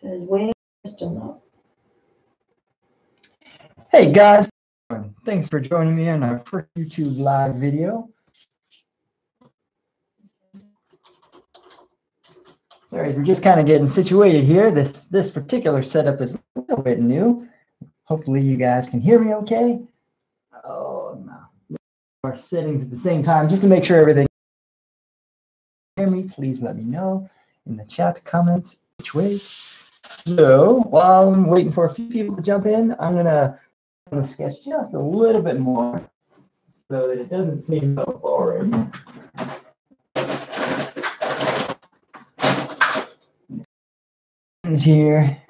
Says. Hey guys, thanks for joining me on our first YouTube live video. Sorry, we're just kind of getting situated here. This this particular setup is a little bit new. Hopefully you guys can hear me okay. Oh no. Our settings at the same time just to make sure everything hear me, please let me know in the chat comments which way. So while I'm waiting for a few people to jump in, I'm gonna, I'm gonna sketch just a little bit more so that it doesn't seem so boring. Here,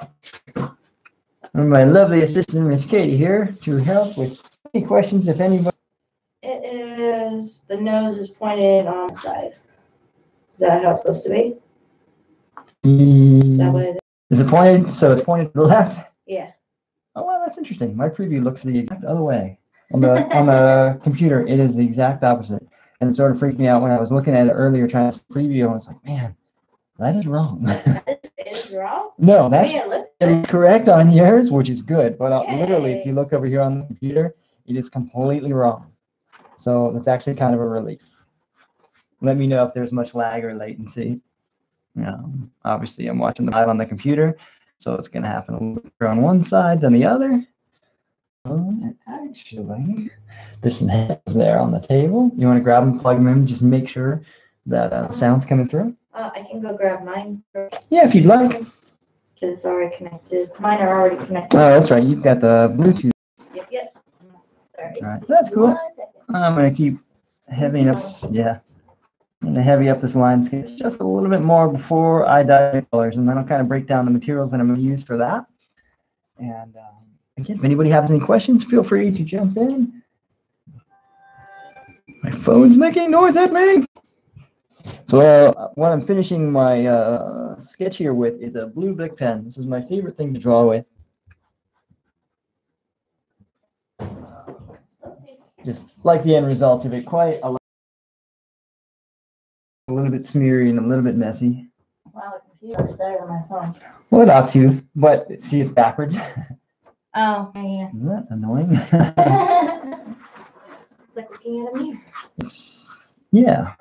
and my lovely assistant Miss Katie here to help with any questions if anybody. It is the nose is pointed on the side. Is that how it's supposed to be? Is that mm. what it is? It pointed? So it's pointed to the left. Yeah. Oh well, that's interesting. My preview looks the exact other way. On the on the computer, it is the exact opposite, and it sort of freaked me out when I was looking at it earlier trying to preview. I was like, man, that is wrong. It is wrong. no, that's it correct on yours, which is good. But uh, literally, if you look over here on the computer, it is completely wrong. So that's actually kind of a relief. Let me know if there's much lag or latency. Um, obviously, I'm watching the live on the computer, so it's going to happen on one side than the other. Oh, and actually, there's some heads there on the table. You want to grab them, plug them in, just make sure that uh, the sound's coming through. Uh, I can go grab mine Yeah, if you'd like. Because it's already connected. Mine are already connected. Oh, that's right. You've got the Bluetooth. Yep, yep. Sorry. All right, that's cool. I'm gonna keep heavying up. Yeah, I'm gonna heavy up this line sketch just a little bit more before I dive into colors, and then I'll kind of break down the materials that I'm gonna use for that. And um, again, if anybody has any questions, feel free to jump in. My phone's making noise at me. So uh, what I'm finishing my uh, sketch here with is a blue Bic pen. This is my favorite thing to draw with. Just like the end result of it, quite a, a little bit smeary and a little bit messy. Wow, the computer looks better than my phone. Well, it ought to, but see, it's backwards. Oh, yeah. Is that annoying? it's like looking at a mirror. it's, yeah.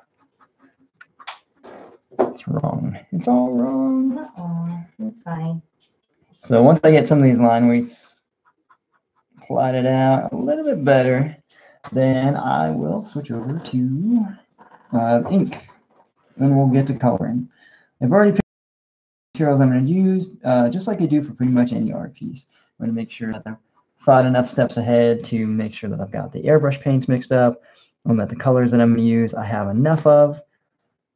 It's wrong. It's all wrong. Oh, it's fine. So once I get some of these line weights plotted out a little bit better, then I will switch over to uh, ink, and we'll get to coloring. I've already picked the materials I'm going to use, uh, just like I do for pretty much any art piece. I'm going to make sure that I've thought enough steps ahead to make sure that I've got the airbrush paints mixed up, and that the colors that I'm going to use I have enough of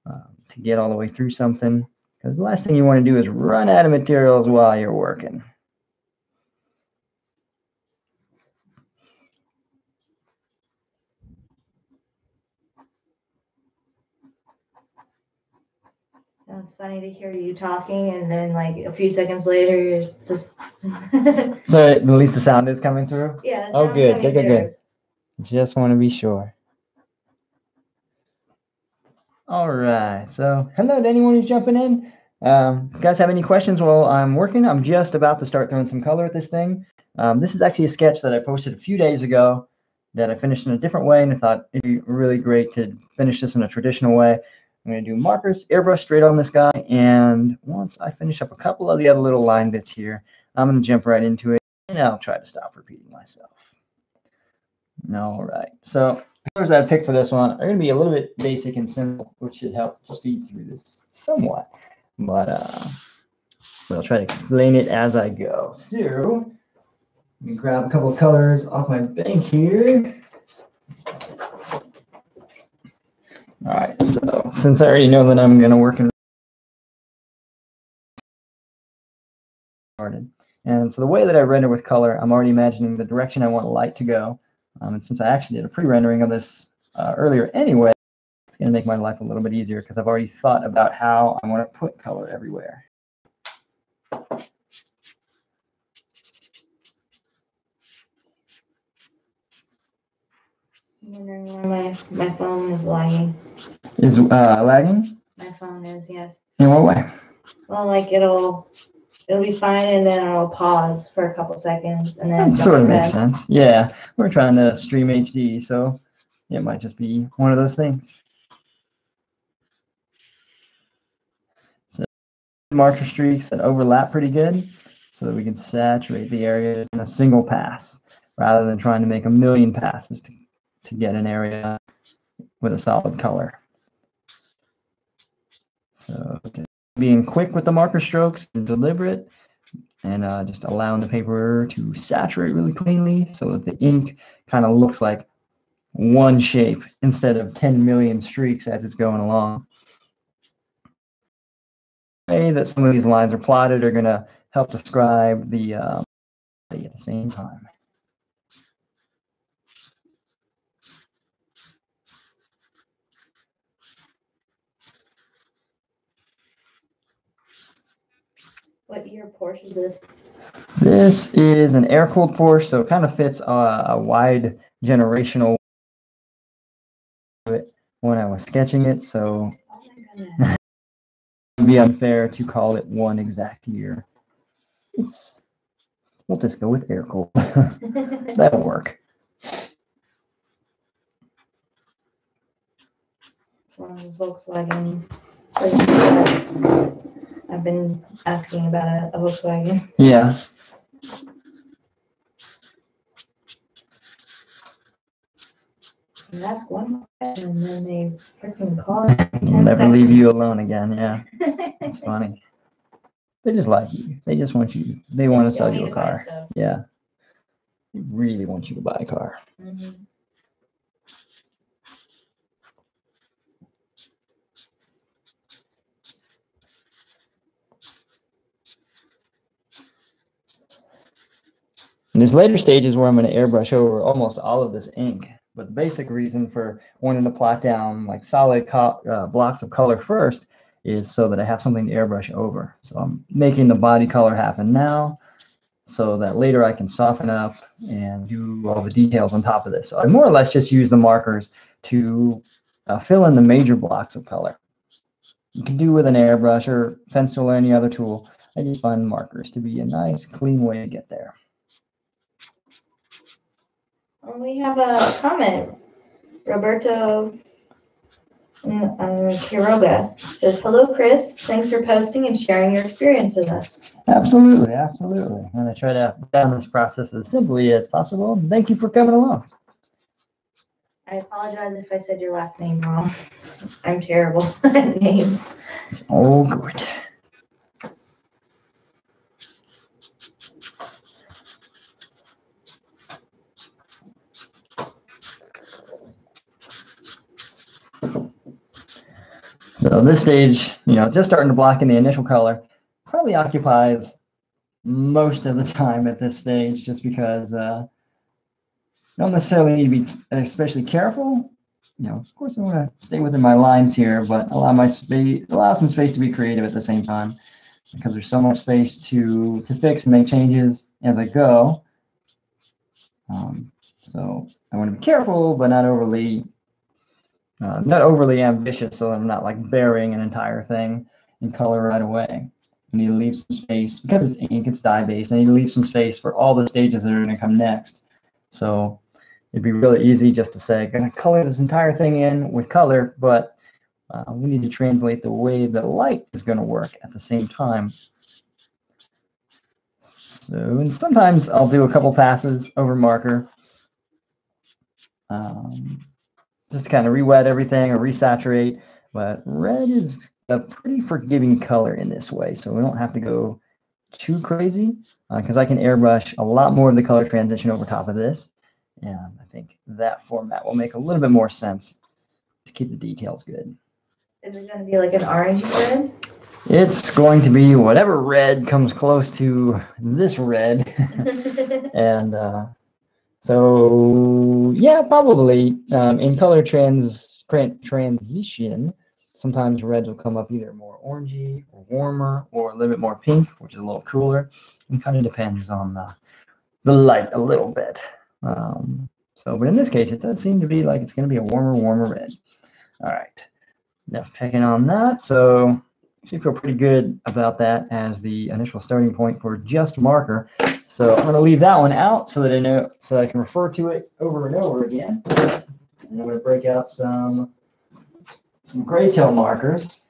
um, to get all the way through something. Because the last thing you want to do is run out of materials while you're working. It's funny to hear you talking and then like a few seconds later, you're just. So at least the sound is coming through. yeah. Oh, good, good, good, good. Just want to be sure. All right. So hello to anyone who's jumping in. Um, guys have any questions while I'm working? I'm just about to start throwing some color at this thing. Um, this is actually a sketch that I posted a few days ago that I finished in a different way, and I thought it'd be really great to finish this in a traditional way. I'm going to do markers, airbrush straight on this guy, and once I finish up a couple of the other little line bits here, I'm going to jump right into it, and I'll try to stop repeating myself. All right. So the colors I picked for this one are going to be a little bit basic and simple, which should help speed through this somewhat. But uh, I'll try to explain it as I go. So let me grab a couple of colors off my bank here. All right. So since I already know that I'm going to work in started. And so the way that I render with color, I'm already imagining the direction I want light to go. Um, and since I actually did a pre-rendering of this uh, earlier anyway, it's going to make my life a little bit easier because I've already thought about how I want to put color everywhere. I'm wondering why my, my phone is lagging. Is uh, lagging? My phone is, yes. In what way? Well, like it'll, it'll be fine, and then I'll pause for a couple seconds, and then. That sort of back. makes sense. Yeah, we're trying to stream HD, so it might just be one of those things. So marker streaks that overlap pretty good so that we can saturate the areas in a single pass rather than trying to make a million passes to, to get an area with a solid color. So being quick with the marker strokes and deliberate and uh, just allowing the paper to saturate really cleanly so that the ink kind of looks like one shape instead of 10 million streaks as it's going along. The way that some of these lines are plotted are going to help describe the um, at the same time. What year Porsche is this? This is an air-cooled Porsche, so it kind of fits a, a wide generational when I was sketching it, so Oh it would be unfair to call it one exact year. It's we'll just go with air-cooled. That'll work. One of the Volkswagen. I've been asking about a, a Volkswagen. Yeah. And ask one question, and then they freaking call. Never leave you alone again. Yeah, it's funny. They just like you. They just want you. They want to sell you a car. Yeah. They really want you to buy a car. Mhm. And there's later stages where I'm going to airbrush over almost all of this ink. But the basic reason for wanting to plot down like solid co- uh, blocks of color first is so that I have something to airbrush over. So I'm making the body color happen now so that later I can soften up and do all the details on top of this. So I more or less just use the markers to uh, fill in the major blocks of color. You can do with an airbrush or pencil or any other tool. I just find markers to be a nice, clean way to get there. We have a comment. Roberto mm, uh, Quiroga says, hello, Chris. Thanks for posting and sharing your experience with us. Absolutely, absolutely. I'm going to try to down this process as simply as possible. Thank you for coming along. I apologize if I said your last name wrong. I'm terrible at names. It's all good. So this stage, you know, just starting to block in the initial color probably occupies most of the time at this stage just because uh, don't necessarily need to be especially careful. You know, of course I want to stay within my lines here, but allow my space, allow some space to be creative at the same time because there's so much space to, to fix and make changes as I go. Um, so I want to be careful, but not overly, uh, not overly ambitious so I'm not like burying an entire thing in color right away. I need to leave some space because it's ink, it's dye based. I need to leave some space for all the stages that are going to come next. So it'd be really easy just to say, going to color this entire thing in with color, but uh, we need to translate the way that light is going to work at the same time. So, and sometimes I'll do a couple passes over marker. Um, just to kind of re-wet everything or resaturate. But red is a pretty forgiving color in this way, so we don't have to go too crazy because I can airbrush a lot more of the color transition over top of this. And I think that format will make a little bit more sense to keep the details good. Is it going to be like an orange red? It's going to be whatever red comes close to this red. and uh, so, yeah, probably um, in color trans tran- transition, sometimes reds will come up either more orangey or warmer or a little bit more pink, which is a little cooler. It kind of depends on the, the light a little bit. Um, so, but in this case, it does seem to be like it's going to be a warmer, warmer red. All right. Enough picking on that. So actually feel pretty good about that as the initial starting point for just marker. So I'm going to leave that one out so that I know, so that I can refer to it over and over again. And I'm going to break out some, some gray tail markers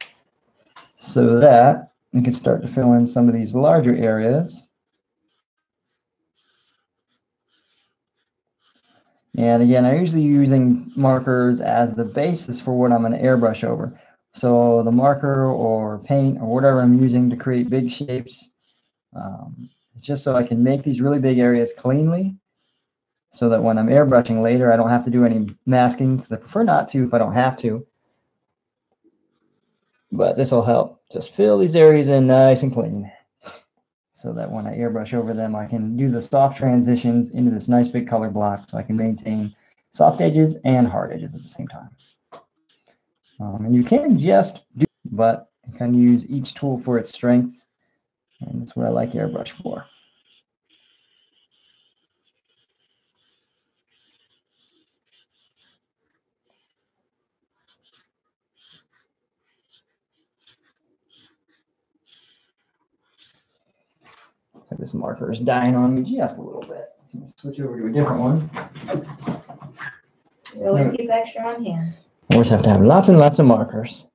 so that we can start to fill in some of these larger areas. And again, I'm usually using markers as the basis for what I'm going to airbrush over. So the marker or paint or whatever I'm using to create big shapes, um, just so I can make these really big areas cleanly so that when I'm airbrushing later, I don't have to do any masking because I prefer not to if I don't have to. But this will help just fill these areas in nice and clean so that when I airbrush over them, I can do the soft transitions into this nice big color block so I can maintain soft edges and hard edges at the same time. Um, and you can just do, but you can use each tool for its strength. And that's what I like airbrush for. this marker is dying on me just a little bit. switch over to a different one. We always keep extra on hand. Always have to have lots and lots of markers.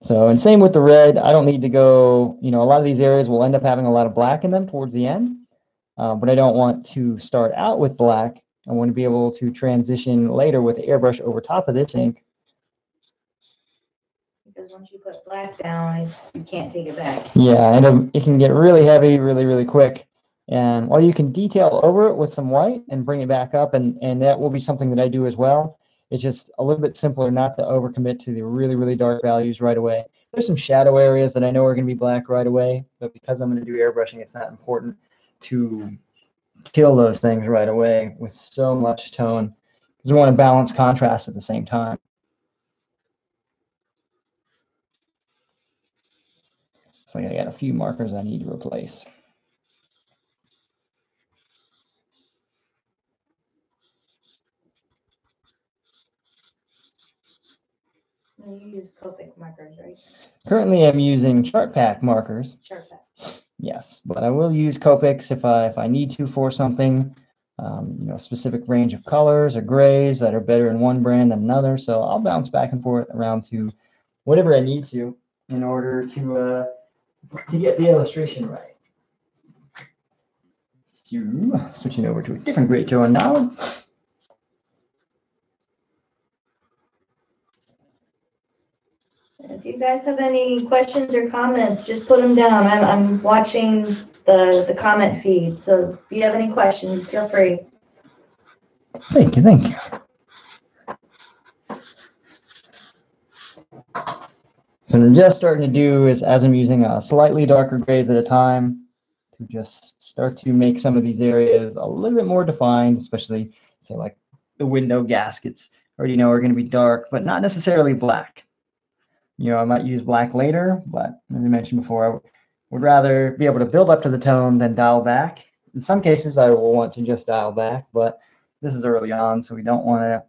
So, and same with the red, I don't need to go, you know, a lot of these areas will end up having a lot of black in them towards the end, uh, but I don't want to start out with black. I want to be able to transition later with airbrush over top of this ink because once you put black down, it's, you can't take it back. Yeah, and it can get really heavy really, really quick. And while you can detail over it with some white and bring it back up, and, and that will be something that I do as well. It's just a little bit simpler not to overcommit to the really, really dark values right away. There's some shadow areas that I know are going to be black right away, but because I'm going to do airbrushing, it's not important to kill those things right away with so much tone because we want to balance contrast at the same time. Like I got a few markers I need to replace. You use Copic markers, right? Currently, I'm using Chartpak markers. Chartpak. Yes, but I will use Copics if I if I need to for something, um, you know, specific range of colors or grays that are better in one brand than another. So I'll bounce back and forth around to whatever I need to in order to uh, to get the illustration right. So, switching over to a different gray tone now. If you guys have any questions or comments, just put them down. I'm, I'm watching the, the comment feed, so if you have any questions, feel free. Thank you, thank you. So I'm just starting to do is as I'm using a slightly darker grays at a time to just start to make some of these areas a little bit more defined, especially say like the window gaskets already know are going to be dark, but not necessarily black. You know, I might use black later, but as I mentioned before, I would rather be able to build up to the tone than dial back. In some cases, I will want to just dial back, but this is early on, so we don't want to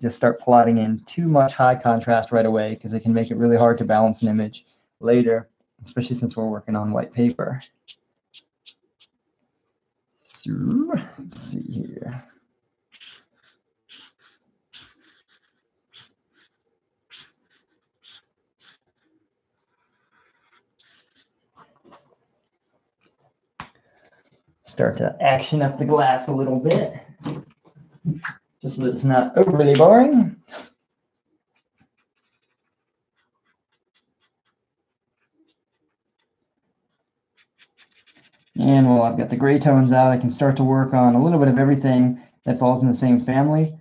just start plotting in too much high contrast right away because it can make it really hard to balance an image later, especially since we're working on white paper. So, let's see here. Start to action up the glass a little bit just so that it's not overly boring. And while I've got the gray tones out, I can start to work on a little bit of everything that falls in the same family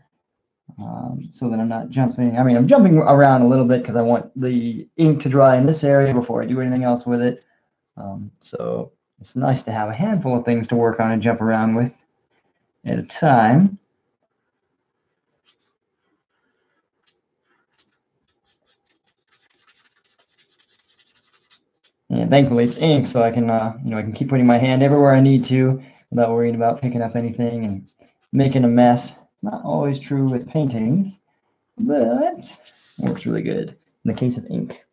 um, so that I'm not jumping. I mean, I'm jumping around a little bit because I want the ink to dry in this area before I do anything else with it. Um, so it's nice to have a handful of things to work on and jump around with at a time. And thankfully it's ink, so I can, uh, you know, I can keep putting my hand everywhere I need to without worrying about picking up anything and making a mess. It's not always true with paintings, but it works really good. in the case of ink.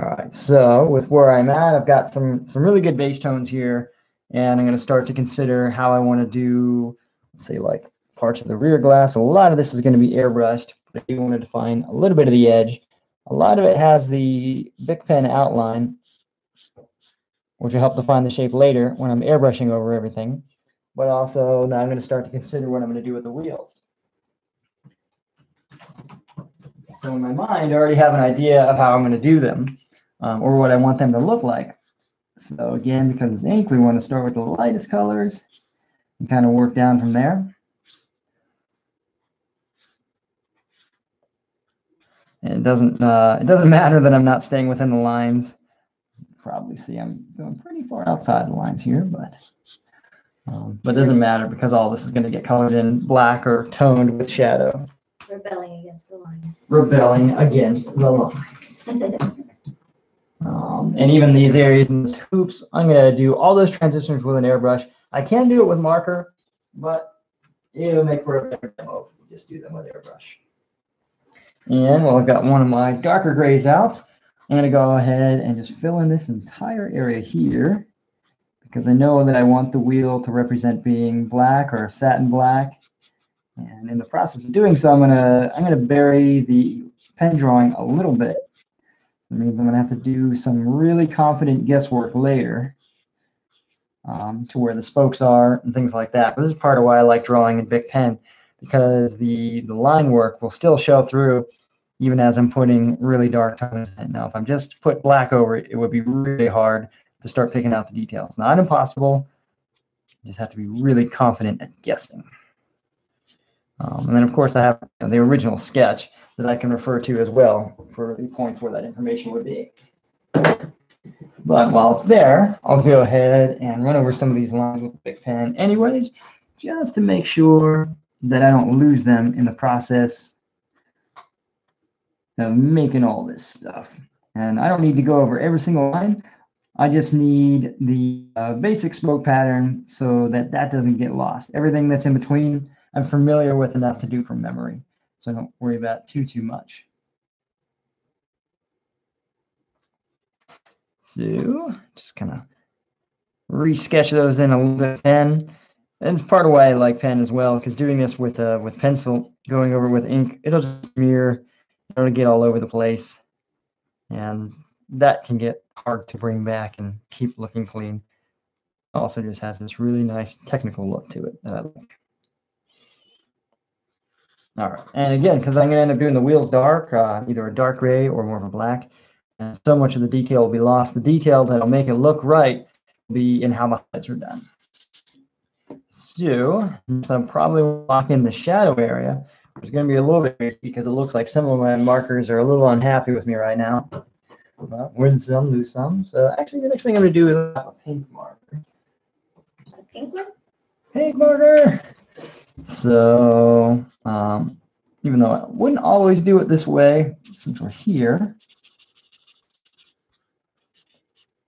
All right, so with where I'm at, I've got some, some really good base tones here, and I'm gonna start to consider how I wanna do, let's say like parts of the rear glass. A lot of this is gonna be airbrushed, but you want to define a little bit of the edge, a lot of it has the Bic pen outline, which will help define the shape later when I'm airbrushing over everything. But also now I'm gonna start to consider what I'm gonna do with the wheels. So in my mind, I already have an idea of how I'm going to do them um, or what I want them to look like. So again, because it's ink, we want to start with the lightest colors and kind of work down from there. And it doesn't uh, it doesn't matter that I'm not staying within the lines. Probably see I'm going pretty far outside the lines here, but um, but it doesn't matter because all this is going to get colored in black or toned with shadow rebelling against the lines. rebelling against the lines. Um, and even these areas and these hoops, I'm going to do all those transitions with an airbrush. I can do it with marker, but it'll make for a better demo if we just do them with airbrush. And well, I've got one of my darker grays out. I'm going to go ahead and just fill in this entire area here because I know that I want the wheel to represent being black or satin black. And in the process of doing so, I'm gonna I'm gonna bury the pen drawing a little bit. That means I'm gonna have to do some really confident guesswork later um, to where the spokes are and things like that. But this is part of why I like drawing in Bic pen because the the line work will still show through even as I'm putting really dark tones in. Now, if I'm just put black over it, it would be really hard to start picking out the details. Not impossible. You just have to be really confident at guessing. Um, and then, of course, I have you know, the original sketch that I can refer to as well for the points where that information would be. But while it's there, I'll go ahead and run over some of these lines with the Bic pen anyways, just to make sure that I don't lose them in the process of making all this stuff. And I don't need to go over every single line. I just need the uh, basic spoke pattern so that that doesn't get lost. Everything that's in between, I'm familiar with enough to do from memory, so I don't worry about too, too much. So just kind of resketch those in a little bit pen. And part of why I like pen as well, because doing this with uh, with pencil, going over with ink, it'll just smear, it'll get all over the place. And that can get hard to bring back and keep looking clean. Also just has this really nice technical look to it that I like. All right, and again, because I'm going to end up doing the wheels dark, uh, either a dark gray or more of a black, and so much of the detail will be lost. The detail that'll make it look right will be in how the highlights are done. So, so I'm probably in the shadow area. It's going to be a little bit because it looks like some of my markers are a little unhappy with me right now. Well, win some, lose some. So actually, the next thing I'm going to do is a pink marker. A pink one? Pink marker. So um, even though I wouldn't always do it this way, since we're here,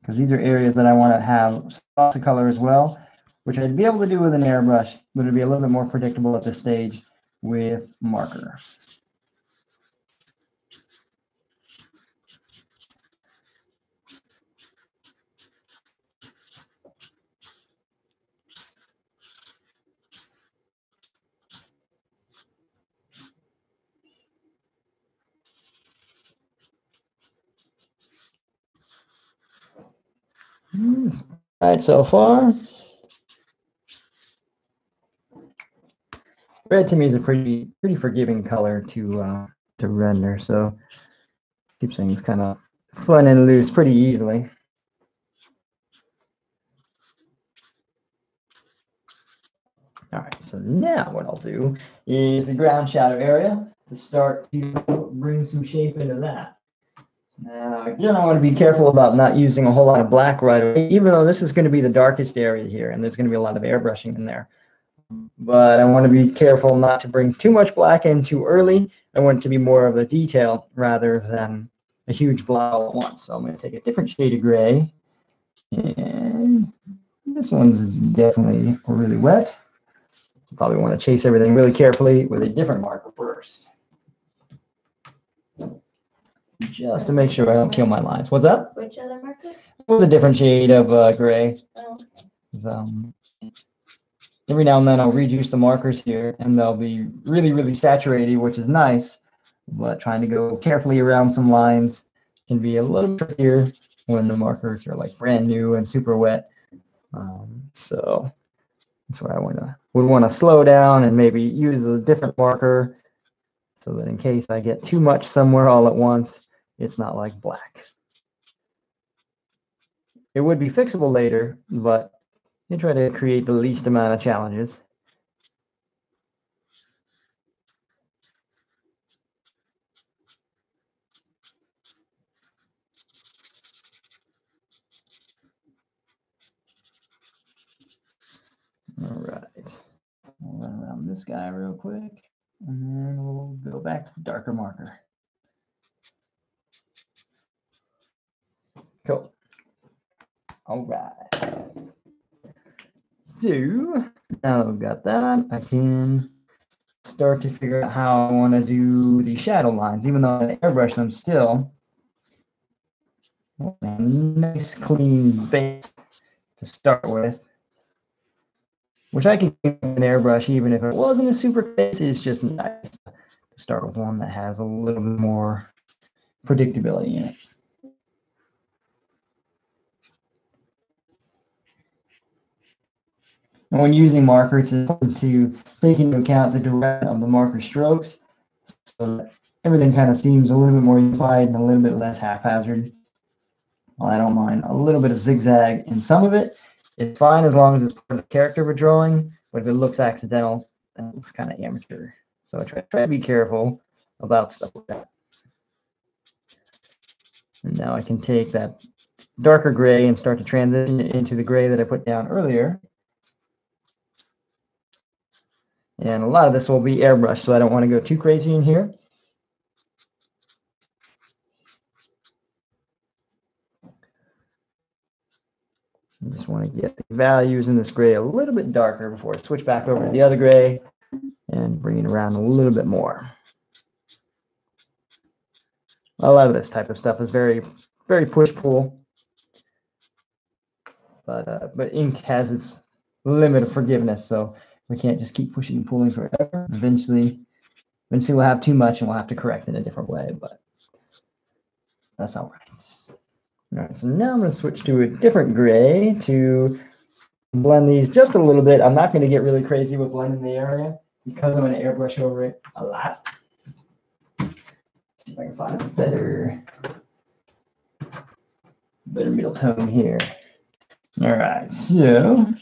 because these are areas that I want to have spots of color as well, which I'd be able to do with an airbrush, but it'd be a little bit more predictable at this stage with marker. All right, so far. Red to me is a pretty pretty forgiving color to uh, to render, so keep saying it's kind of fun and loose pretty easily. All right, so now what I'll do is the ground shadow area to start to bring some shape into that. Now, again, I want to be careful about not using a whole lot of black right away, even though this is going to be the darkest area here, and there's going to be a lot of airbrushing in there. But I want to be careful not to bring too much black in too early. I want it to be more of a detail rather than a huge all at once. So I'm going to take a different shade of gray. And this one's definitely really wet. You probably want to chase everything really carefully with a different marker first. Just to make sure I don't kill my lines. What's up? Which other marker? With a different shade of uh, gray. Oh, 'Cause, Um, every now and then I'll reduce the markers here and they'll be really, really saturated, which is nice. But trying to go carefully around some lines can be a little trickier when the markers are like brand new and super wet. Um, so that's where I want to would want to slow down and maybe use a different marker so that in case I get too much somewhere all at once, it's not like black. It would be fixable later, but you try to create the least amount of challenges. All right. We'll run around this guy real quick, and then we'll go back to the darker marker. Cool. All right. So now that we've got that, I can start to figure out how I want to do the shadow lines, even though I airbrush them still. Nice clean base to start with, which I can use an airbrush even if it wasn't a super base. It's just nice to start with one that has a little bit more predictability in it. When using marker, it's important to take into account the direction of the marker strokes so that everything kind of seems a little bit more unified and a little bit less haphazard. Well, I don't mind a little bit of zigzag in some of it. It's fine as long as it's part of the character we're drawing, but if it looks accidental, then it looks kind of amateur. So I try, try to be careful about stuff like that. And now I can take that darker gray and start to transition into the gray that I put down earlier. And a lot of this will be airbrush, so I don't want to go too crazy in here. I just want to get the values in this gray a little bit darker before I switch back over to the other gray and bring it around a little bit more. A lot of this type of stuff is very, very push-pull. But, uh, but ink has its limit of forgiveness, so we can't just keep pushing and pulling forever. Eventually, eventually we'll have too much and we'll have to correct in a different way, but that's all right. All right, so now I'm going to switch to a different gray to blend these just a little bit. I'm not going to get really crazy with blending the area because I'm going to airbrush over it a lot. Let's see if I can find a better, better middle tone here. All right, so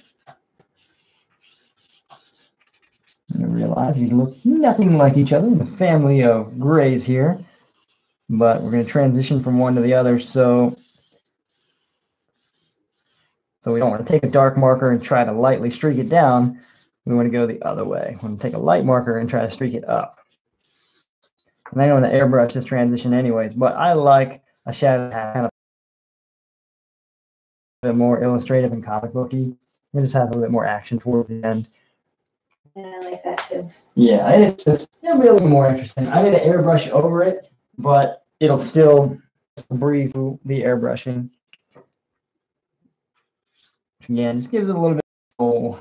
I realize these look nothing like each other, in the family of grays here, but we're going to transition from one to the other. So, so we don't want to take a dark marker and try to lightly streak it down. We want to go the other way. We want to take a light marker and try to streak it up. And I know the airbrush this transition anyways, but I like a shadow kind of a bit more illustrative and comic booky. It just has a little bit more action towards the end. Yeah, I like that too. Yeah, it's just it'll be a little more interesting. I need to airbrush over it, but it'll still breathe the airbrushing. Again, just gives it a little bit of soul.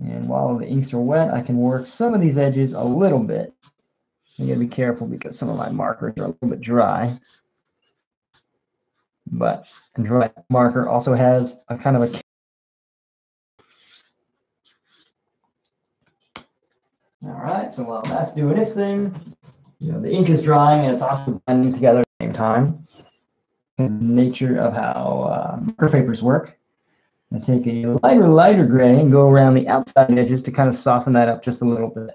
And while the inks are wet, I can work some of these edges a little bit. I gotta be careful because some of my markers are a little bit dry. But a dry marker also has a kind of a All right, so while that's doing its thing, you know, the ink is drying and it's also blending together at the same time. The nature of how uh, papers work. I take a lighter, lighter gray and go around the outside edges to kind of soften that up just a little bit.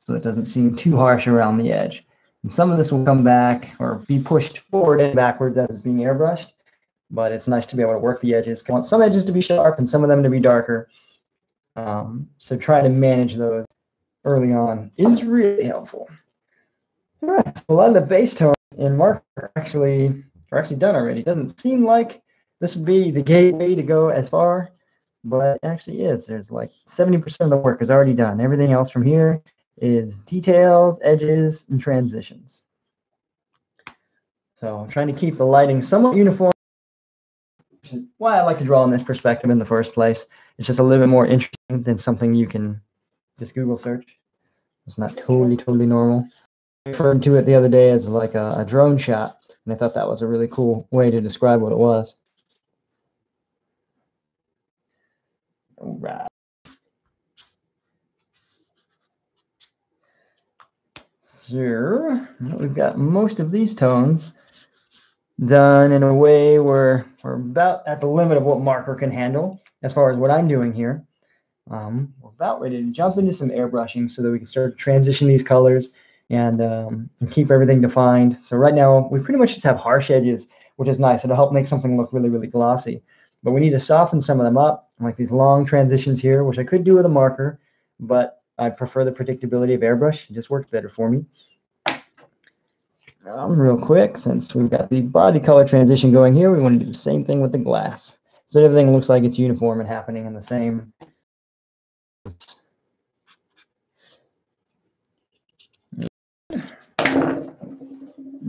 So it doesn't seem too harsh around the edge. And some of this will come back or be pushed forward and backwards as it's being airbrushed. But it's nice to be able to work the edges. I want some edges to be sharp and some of them to be darker. Um, so try to manage those early on is really helpful. All right, so a lot of the base tones in marker are actually are actually done already. It doesn't seem like this would be the gateway to go as far, but it actually is. There's like 70% of the work is already done. Everything else from here is details, edges, and transitions. So I'm trying to keep the lighting somewhat uniform, why I like to draw in this perspective in the first place. It's just a little bit more interesting than something you can just Google search. It's not totally, totally normal. I referred to it the other day as like a, a drone shot, and I thought that was a really cool way to describe what it was. All right. So we've got most of these tones done in a way where we're about at the limit of what marker can handle as far as what I'm doing here. Um, we're about ready to jump into some airbrushing so that we can start to transition these colors and, um, and keep everything defined. So right now we pretty much just have harsh edges, which is nice. It'll help make something look really, really glossy. But we need to soften some of them up, like these long transitions here, which I could do with a marker, but I prefer the predictability of airbrush. It just works better for me. Um, real quick, since we've got the body color transition going here, we want to do the same thing with the glass. So everything looks like it's uniform and happening in the same.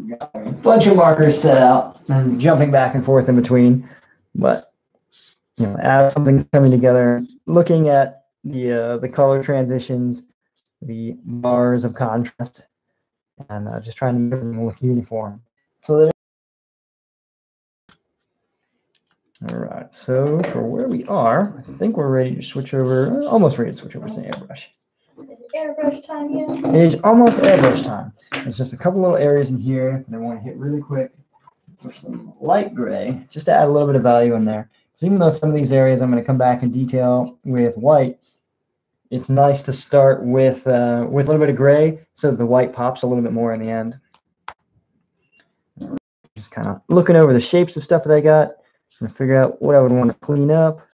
A bunch of markers set out and jumping back and forth in between, but you know, as something's coming together, looking at the uh, the color transitions, the bars of contrast, and uh, just trying to make them look uniform. So that. All right, so for where we are, I think we're ready to switch over, almost ready to switch over to the airbrush. Is airbrush time yet? It is almost airbrush time. There's just a couple little areas in here that I want to hit really quick with some light gray, just to add a little bit of value in there. Because even though some of these areas I'm going to come back in detail with white, it's nice to start with uh, with a little bit of gray so that the white pops a little bit more in the end. Just kind of looking over the shapes of stuff that I got and figure out what I would want to clean up.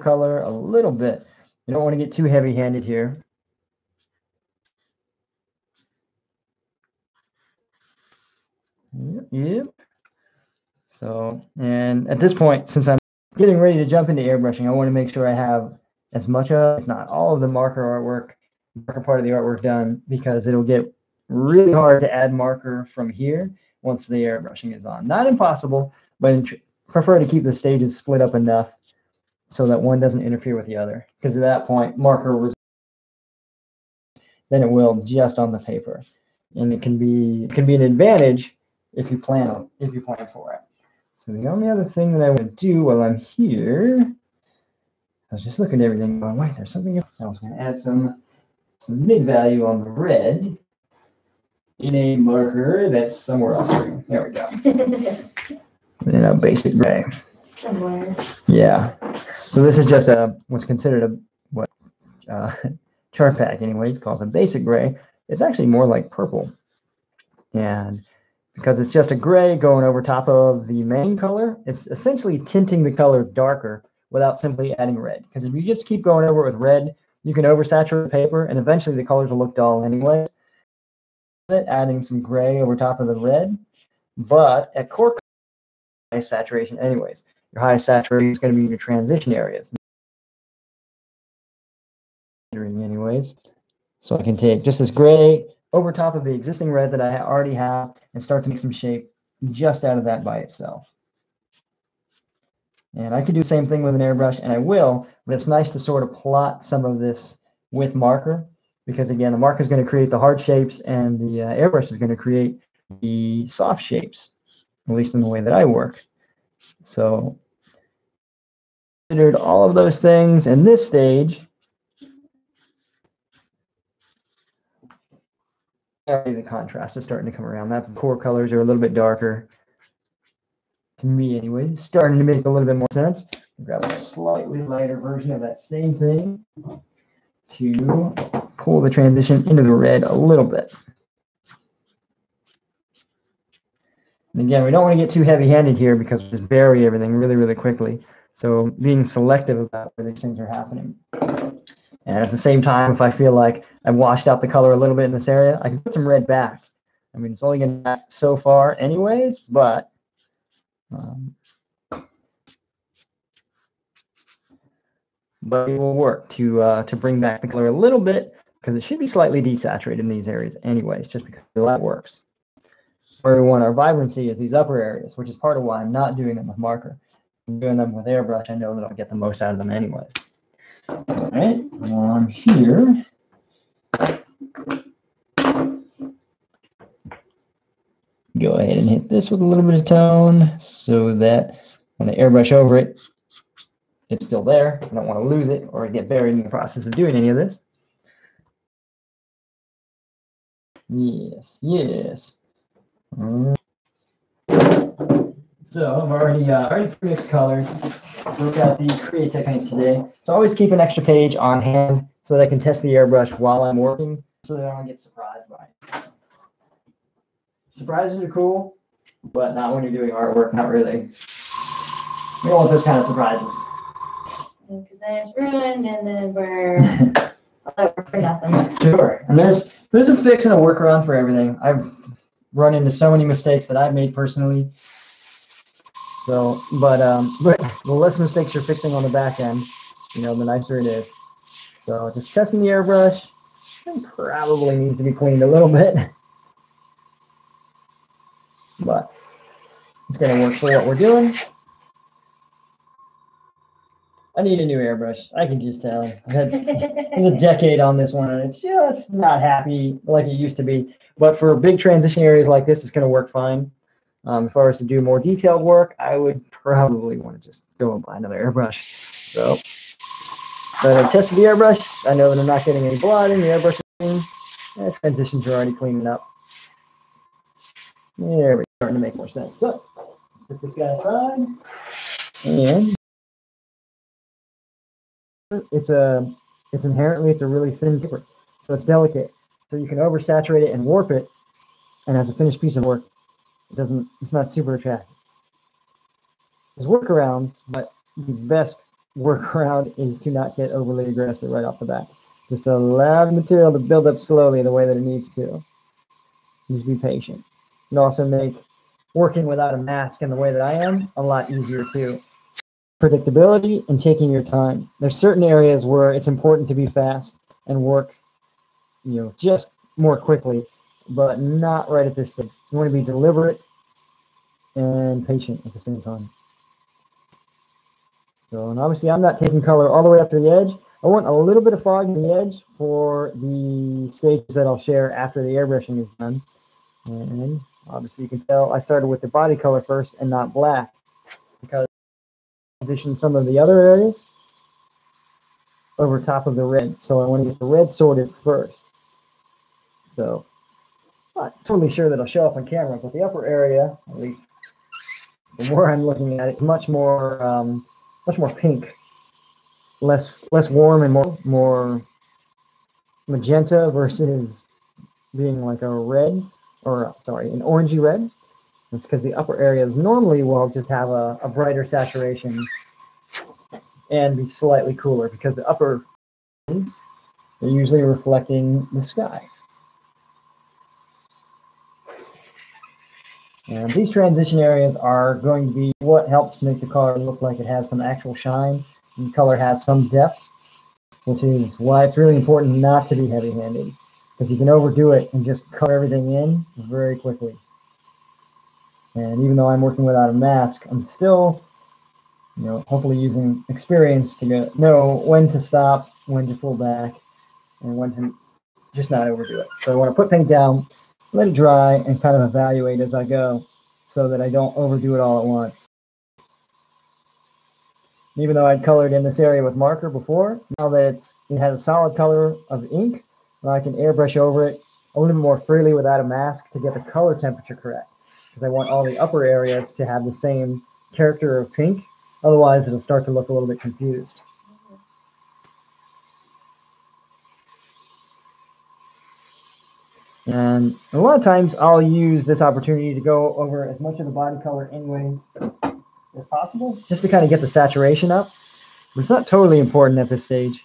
Color a little bit. You don't want to get too heavy handed here. Yep. So, and at this point, since I'm getting ready to jump into airbrushing, I want to make sure I have as much of, if not all of the marker artwork, marker part of the artwork done, because it'll get really hard to add marker from here once the airbrushing is on. Not impossible, but prefer to keep the stages split up enough so that one doesn't interfere with the other. Because at that point, marker was then it will just on the paper, and it can be it can be an advantage if you plan if you plan for it. So the only other thing that I would do while I'm here, was just looking at everything going, wait, there's something else. I was going to add some some mid value on the red in a marker that's somewhere else. There we go. in a basic gray. Somewhere. Yeah. So this is just a what's considered a what uh, Chartpak anyway. It's called a basic gray. It's actually more like purple, and because it's just a gray going over top of the main color, it's essentially tinting the color darker without simply adding red. Because if you just keep going over it with red, you can oversaturate the paper, and eventually the colors will look dull anyway. Adding some gray over top of the red, but at core high saturation anyways. Your highest saturation is going to be your transition areas. Anyways, so I can take just this gray over top of the existing red that I already have and start to make some shape just out of that by itself. And I could do the same thing with an airbrush, and I will, but it's nice to sort of plot some of this with marker, because again, the marker is going to create the hard shapes, and the uh, airbrush is going to create the soft shapes, at least in the way that I work. So considered all of those things in this stage. The contrast is starting to come around. That core colors are a little bit darker. To me, anyway, it's starting to make a little bit more sense. Grab a slightly lighter version of that same thing to pull the transition into the red a little bit. And again, we don't want to get too heavy-handed here because we just bury everything really, really quickly. So being selective about where these things are happening. And at the same time, if I feel like I've washed out the color a little bit in this area, I can put some red back. I mean, it's only going to so far anyways, but um, but it will work to uh, to bring back the color a little bit because it should be slightly desaturated in these areas anyways, just because that works. Where we want our vibrancy is these upper areas, which is part of why I'm not doing them with marker. I'm doing them with airbrush. I know that I'll get the most out of them anyways. All right, on here. Go ahead and hit this with a little bit of tone so that when I airbrush over it, it's still there. I don't want to lose it or get buried in the process of doing any of this. Yes, yes. Mm. So I've already uh, already pre-mixed colors. Look at the Createx paints today. So always keep an extra page on hand so that I can test the airbrush while I'm working so that I don't get surprised by it. Surprises are cool, but not when you're doing artwork, not really. We don't want those kind of surprises. Because then it's ruined and then we're for nothing. Sure. And there's there's a fix and a workaround for everything. I've run into so many mistakes that I've made personally. So, but um, but the less mistakes you're fixing on the back end, you know, the nicer it is. So just testing the airbrush. It probably needs to be cleaned a little bit, but it's gonna work for what we're doing. I need a new airbrush. I can just tell. There's a decade on this one and it's just not happy like it used to be. But for big transition areas like this, it's going to work fine. Um, if I was to do more detailed work, I would probably want to just go and buy another airbrush. So, but I've tested the airbrush. I know that I'm not getting any blood in the airbrush. transitions are already cleaning up. There we're starting to make more sense. So, put this guy aside. And it's a it's inherently it's a really thin paper, so it's delicate. So you can oversaturate it and warp it, and as a finished piece of work, it doesn't it's not super attractive. There's workarounds, but the best workaround is to not get overly aggressive right off the bat. Just allow the material to build up slowly the way that it needs to. Just be patient. And also make working without a mask in the way that I am a lot easier too predictability and taking your time. There's certain areas where it's important to be fast and work, you know, just more quickly, but not right at this stage. You want to be deliberate and patient at the same time. So, and obviously I'm not taking color all the way up to the edge. I want a little bit of fog in the edge for the stages that I'll share after the airbrushing is done. And obviously you can tell I started with the body color first and not black because I transition some of the other areas over top of the red. So I want to get the red sorted first. So not totally sure that I'll show up on camera, but the upper area, at least the more I'm looking at it, much more um, much more pink, less less warm and more more magenta versus being like a red or sorry, an orangey red. It's because the upper areas normally will just have a, a brighter saturation and be slightly cooler because the upper ones are usually reflecting the sky. And these transition areas are going to be what helps make the color look like it has some actual shine and color has some depth, which is why it's really important not to be heavy-handed because you can overdo it and just color everything in very quickly. And even though I'm working without a mask, I'm still, you know, hopefully using experience to get, know when to stop, when to pull back, and when to just not overdo it. So I want to put things down, let it dry, and kind of evaluate as I go so that I don't overdo it all at once. Even though I'd colored in this area with marker before, now that it's, it has a solid color of ink, I can airbrush over it a little more freely without a mask to get the color temperature correct because I want all the upper areas to have the same character of pink. Otherwise, it'll start to look a little bit confused. And a lot of times I'll use this opportunity to go over as much of the body color anyways as possible, just to kind of get the saturation up. But it's not totally important at this stage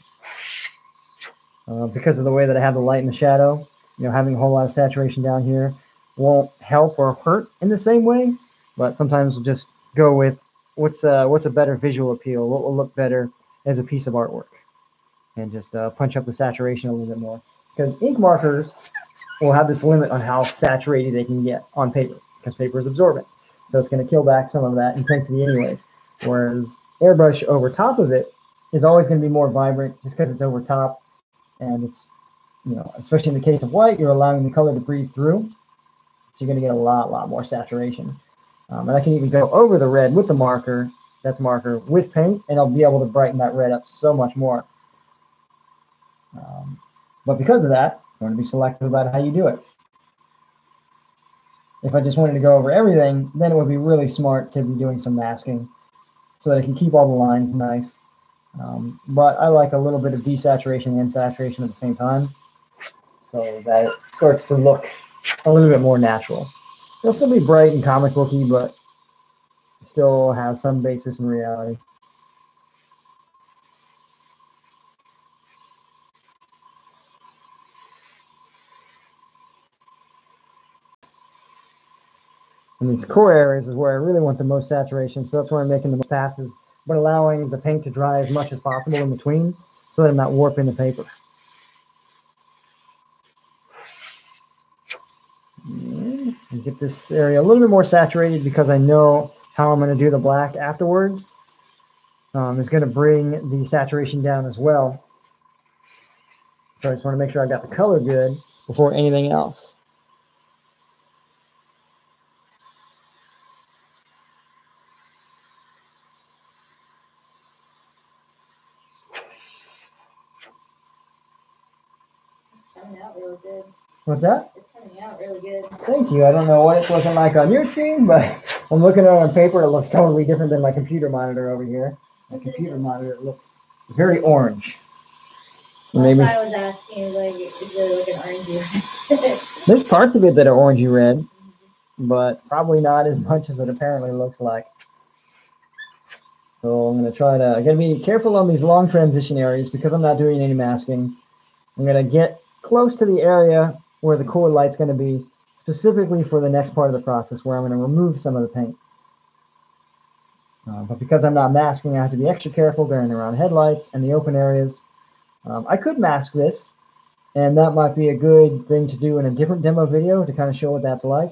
uh, because of the way that I have the light and the shadow. You know, having a whole lot of saturation down here won't help or hurt in the same way, but sometimes we'll just go with what's uh, what's a better visual appeal, what will look better as a piece of artwork. and just uh, punch up the saturation a little bit more. Because ink markers will have this limit on how saturated they can get on paper because paper is absorbent. So it's going to kill back some of that intensity anyways. Whereas airbrush over top of it is always going to be more vibrant just because it's over top and it's, you know, especially in the case of white, you're allowing the color to breathe through. So you're going to get a lot, lot more saturation. Um, and I can even go over the red with the marker, that's marker, with paint, and I'll be able to brighten that red up so much more. Um, but because of that, you want to be selective about how you do it. If I just wanted to go over everything, then it would be really smart to be doing some masking so that I can keep all the lines nice. Um, but I like a little bit of desaturation and saturation at the same time so that it starts to look a little bit more natural. It'll still be bright and comic booky, but still has some basis in reality. And these core areas is where I really want the most saturation, so that's where I'm making the most passes, but allowing the paint to dry as much as possible in between so I'm not warping the paper. And get this area a little bit more saturated because I know how I'm going to do the black afterwards. Um, is going to bring the saturation down as well. So I just want to make sure I got the color good before anything else. Coming out really good. What's that? It's coming out really good. Thank you. I don't know what it's looking like on your screen, but I'm looking at it on paper. It looks totally different than my computer monitor over here. My computer monitor looks very orange. Maybe I was asking, like, is it like an orangey? there's parts of it that are orangey red, but probably not as much as it apparently looks like. So I'm gonna try to. I'm gonna be careful on these long transition areas because I'm not doing any masking. I'm gonna get close to the area where the core light's gonna be, specifically for the next part of the process where I'm gonna remove some of the paint. Uh, but because I'm not masking, I have to be extra careful during around headlights and the open areas. Um, I could mask this, and that might be a good thing to do in a different demo video to kind of show what that's like.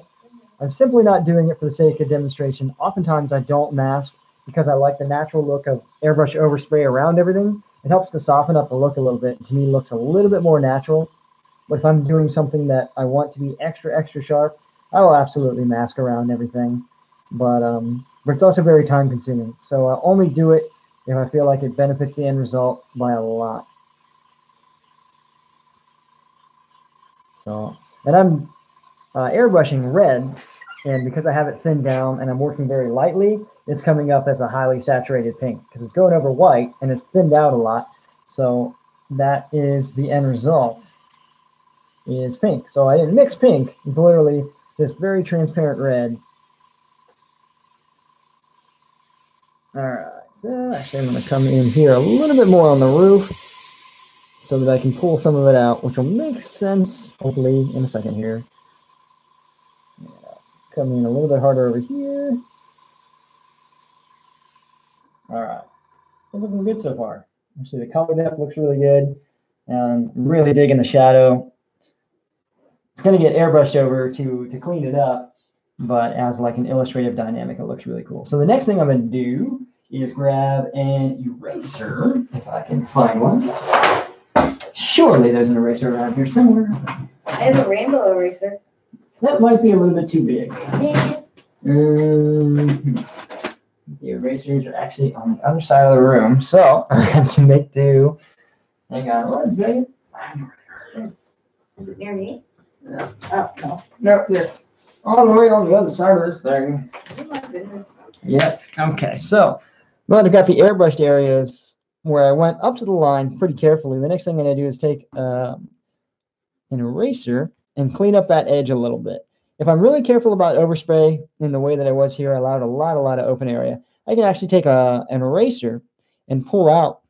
I'm simply not doing it for the sake of demonstration. Oftentimes I don't mask because I like the natural look of airbrush overspray around everything. It helps to soften up the look a little bit. To me, looks a little bit more natural. But if I'm doing something that I want to be extra, extra sharp, I will absolutely mask around everything. But um, but it's also very time consuming. So I only do it if I feel like it benefits the end result by a lot. So, and I'm uh, airbrushing red, and because I have it thinned down and I'm working very lightly, it's coming up as a highly saturated pink because it's going over white and it's thinned out a lot. So that is the end result is pink. So I didn't mix pink. It's literally this very transparent red. All right, so actually I'm to come in here a little bit more on the roof so that I can pull some of it out, which will make sense, hopefully, in a second here. Yeah, come in a little bit harder over here. All right, it's looking good so far. Actually, the color depth looks really good, and I'm really digging the shadow. It's going to get airbrushed over to, to clean it up, but as like an illustrative dynamic, it looks really cool. So the next thing I'm going to do is grab an eraser, if I can find one. Surely there's an eraser around here somewhere. I have a rainbow eraser. That might be a little bit too big. Um, the erasers are actually on the other side of the room, so I have to make do. Hang on one second. Is it near me? No. Oh, no. No, yes. All the way on the other side of this thing. Oh my goodness. Yep. Okay. So, well, I've got the airbrushed areas where I went up to the line pretty carefully. The next thing I'm going to do is take um, an eraser and clean up that edge a little bit. If I'm really careful about overspray in the way that I was here, I allowed a lot, a lot of open area. I can actually take a, an eraser and pull out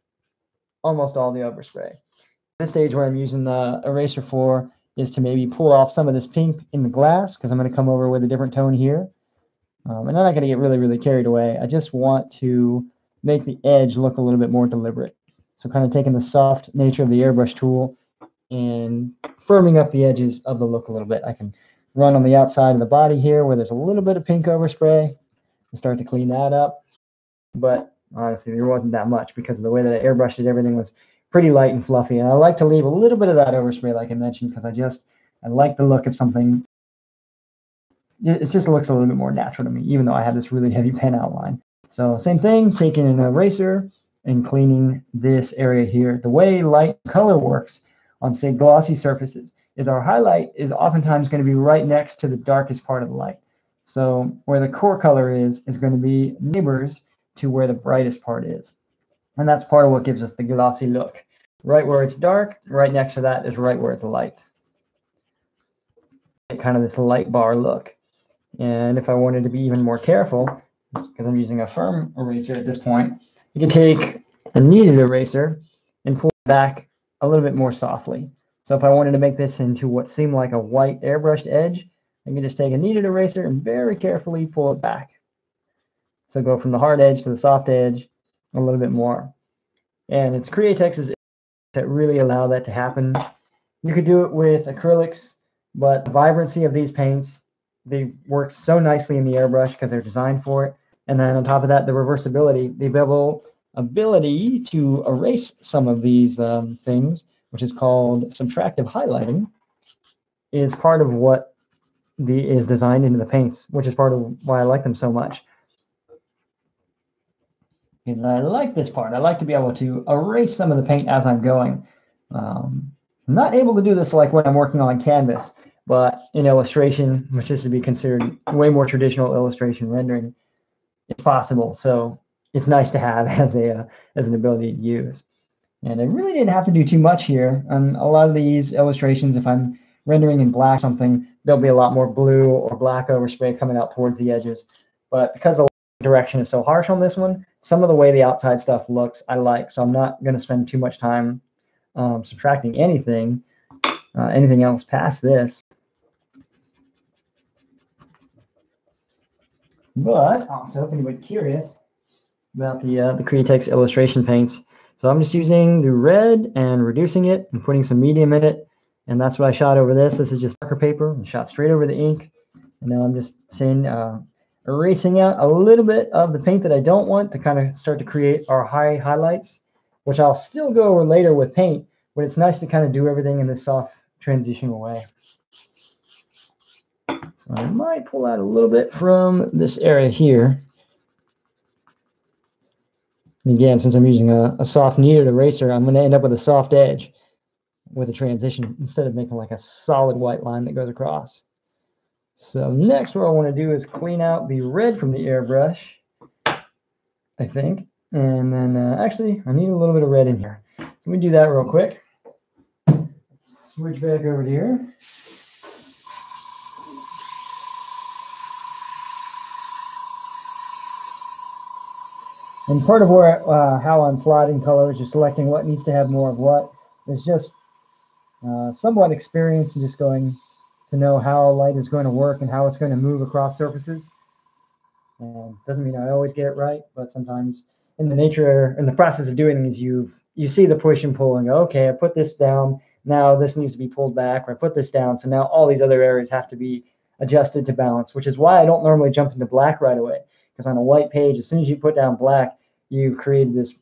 almost all the overspray. This stage where I'm using the eraser for is to maybe pull off some of this pink in the glass because I'm going to come over with a different tone here. Um, and I'm not going to get really, really carried away. I just want to make the edge look a little bit more deliberate. So kind of taking the soft nature of the airbrush tool and firming up the edges of the look a little bit. I can run on the outside of the body here where there's a little bit of pink overspray and start to clean that up. But honestly, there wasn't that much because of the way that I airbrushed it, everything was pretty light and fluffy. And I like to leave a little bit of that overspray, like I mentioned, because I just, I like the look of something. It just looks a little bit more natural to me, even though I have this really heavy pen outline. So same thing, taking an eraser and cleaning this area here. The way light color works on say glossy surfaces is our highlight is oftentimes going to be right next to the darkest part of the light. So where the core color is, is going to be neighbors to where the brightest part is. And that's part of what gives us the glossy look. Right where it's dark, right next to that is right where it's light. Kind of this light bar look. And if I wanted to be even more careful, because I'm using a firm eraser at this point, you can take a kneaded eraser and pull back a little bit more softly. So if I wanted to make this into what seemed like a white airbrushed edge, I can just take a kneaded eraser and very carefully pull it back. So go from the hard edge to the soft edge a little bit more. And it's Createx's that really allow that to happen. You could do it with acrylics, but the vibrancy of these paints, they work so nicely in the airbrush because they're designed for it. And then on top of that, the reversibility, the able ability to erase some of these um, things, which is called subtractive highlighting, is part of what the is designed into the paints, which is part of why I like them so much. Because I like this part. I like to be able to erase some of the paint as I'm going. Um, I'm not able to do this like when I'm working on canvas, but in illustration, which is to be considered way more traditional illustration rendering, it's possible. So it's nice to have as a uh, as an ability to use. And I really didn't have to do too much here. On a lot of these illustrations, if I'm rendering in black something, there'll be a lot more blue or black overspray coming out towards the edges. But because the direction is so harsh on this one, some of the way the outside stuff looks, I like. So I'm not going to spend too much time um, subtracting anything, uh, anything else past this. But also, if anybody's curious about the uh, the Createx illustration paints, so I'm just using the red and reducing it and putting some medium in it. And that's what I shot over this. This is just marker paper and shot straight over the ink. And now I'm just saying, uh, erasing out a little bit of the paint that I don't want to kind of start to create our high highlights, which I'll still go over later with paint, but it's nice to kind of do everything in this soft transitional way. So I might pull out a little bit from this area here. And again, since I'm using a, a soft kneaded eraser, I'm going to end up with a soft edge with a transition instead of making like a solid white line that goes across. So next what I want to do is clean out the red from the airbrush, I think. And then uh, actually, I need a little bit of red in here. So let me do that real quick. Switch back over to here. And part of where uh, how I'm plotting colors or selecting what needs to have more of what is just uh, somewhat experience and just going to know how light is going to work and how it's going to move across surfaces. And doesn't mean I always get it right, but sometimes in the nature, in the process of doing things, you you see the push and pull and go, okay, I put this down. Now this needs to be pulled back, or I put this down. So now all these other areas have to be adjusted to balance, which is why I don't normally jump into black right away. Because on a white page, as soon as you put down black, you've created this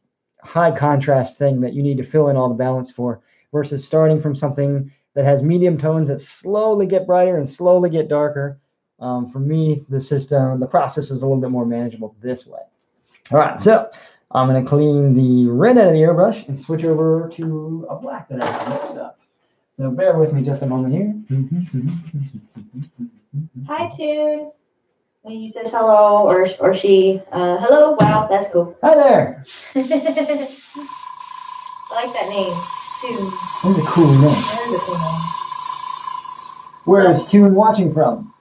high contrast thing that you need to fill in all the balance for versus starting from something that has medium tones that slowly get brighter and slowly get darker. Um, for me, the system, the process is a little bit more manageable this way. All right, so I'm going to clean the red out of the airbrush and switch over to a black that I have mixed up. So bear with me just a moment here. Hi, Tune. He says hello, or or she. Uh, hello. Wow, that's cool. Hi there. I like that name, Tune. That's a cool name. That is a cool name. Where is Tune watching from?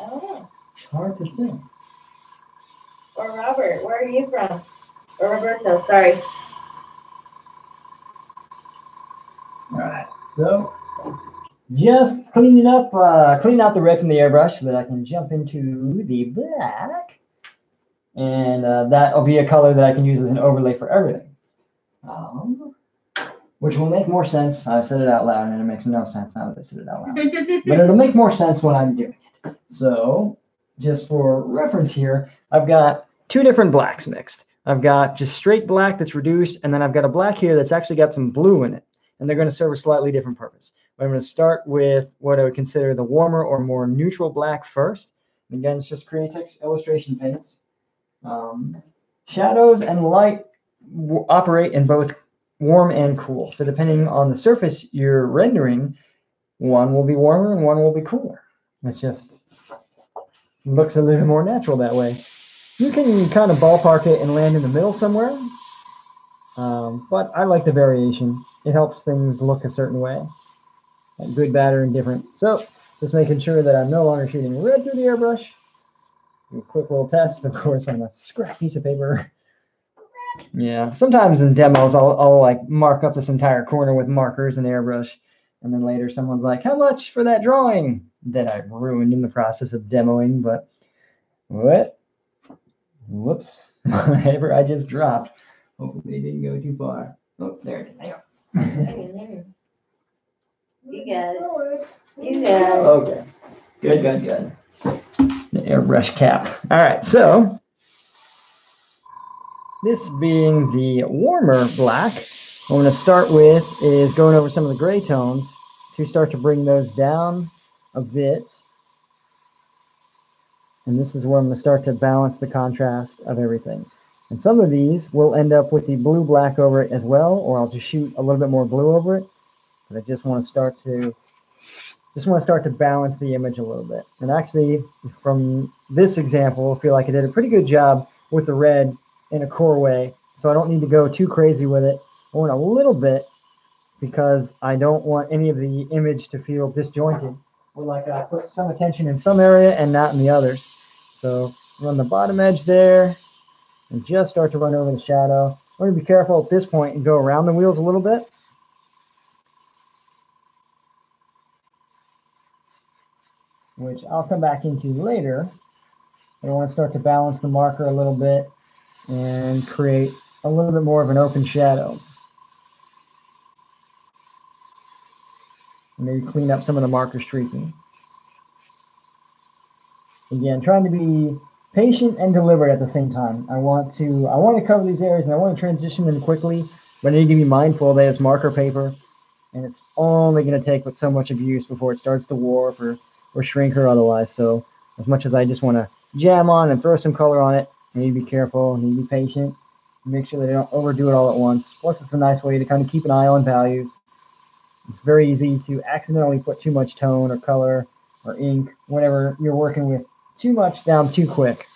I don't know. Hard to say. Or Robert, where are you from? Or Roberto, sorry. All right, so just cleaning up, uh, clean out the red from the airbrush so that I can jump into the black. And uh, that'll be a color that I can use as an overlay for everything. Um, which will make more sense. I've said it out loud and it makes no sense now that I said it out loud. but it'll make more sense when I'm doing it. So, just for reference here, I've got two different blacks mixed. I've got just straight black that's reduced, and then I've got a black here that's actually got some blue in it, and they're going to serve a slightly different purpose. But I'm going to start with what I would consider the warmer or more neutral black first. And again, it's just Createx illustration paints. Um, shadows and light operate in both warm and cool. So depending on the surface you're rendering, one will be warmer and one will be cooler. It's just looks a little more natural that way. You can kind of ballpark it and land in the middle somewhere. Um, but I like the variation. It helps things look a certain way. Like good, bad, or indifferent. So just making sure that I'm no longer shooting red through the airbrush. A quick little test, of course, on a scrap piece of paper. Yeah, sometimes in demos, I'll, I'll like mark up this entire corner with markers and airbrush. And then later someone's like, how much for that drawing? That I've ruined in the process of demoing, but what? Whoops. Whatever I just dropped. Hopefully it didn't go too far. Oh, there it is. Hang You got it. You got it. Okay. Good, good, good. The airbrush cap. All right, so this being the warmer black, what I'm going to start with is going over some of the gray tones to start to bring those down a bit. And this is where I'm going to start to balance the contrast of everything. And some of these will end up with the blue black over it as well, or I'll just shoot a little bit more blue over it. But I just want to start to just want to start to balance the image a little bit. And actually, from this example, I feel like I did a pretty good job with the red in a core way. So I don't need to go too crazy with it. I want a little bit because I don't want any of the image to feel disjointed. Or like I put some attention in some area and not in the others. So run the bottom edge there and just start to run over the shadow. I want to be careful at this point and go around the wheels a little bit. Which I'll come back into later. I want to start to balance the marker a little bit and create a little bit more of an open shadow. Maybe clean up some of the marker streaking. Again, trying to be patient and deliberate at the same time. I want to I want to cover these areas and I want to transition them quickly, but I need to be mindful that it's marker paper and it's only going to take but so much abuse before it starts to warp or, or shrink or otherwise. So as much as I just want to jam on and throw some color on it, I need to be careful, I need to be patient, make sure that they don't overdo it all at once. Plus, it's a nice way to kind of keep an eye on values. It's very easy to accidentally put too much tone or color or ink, whatever you're working with, too much down too quick.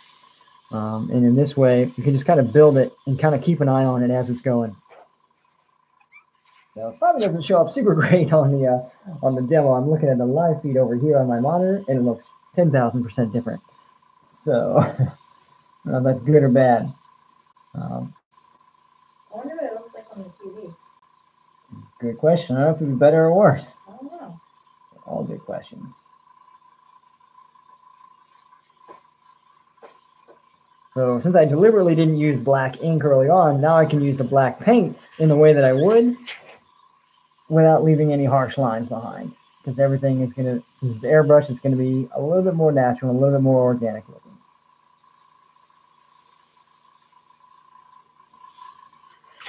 Um, and in this way, you can just kind of build it and kind of keep an eye on it as it's going. So it probably doesn't show up super great on the uh, on the demo. I'm looking at the live feed over here on my monitor, and it looks 10,000% different. So uh, that's good or bad. Um, I wonder what it looks like on the TV. good question. I don't know if it'd be better or worse. I don't know. All good questions. So since I deliberately didn't use black ink early on, now I can use the black paint in the way that I would without leaving any harsh lines behind. Because everything is going to, this airbrush, it's going to be a little bit more natural, a little bit more organic looking.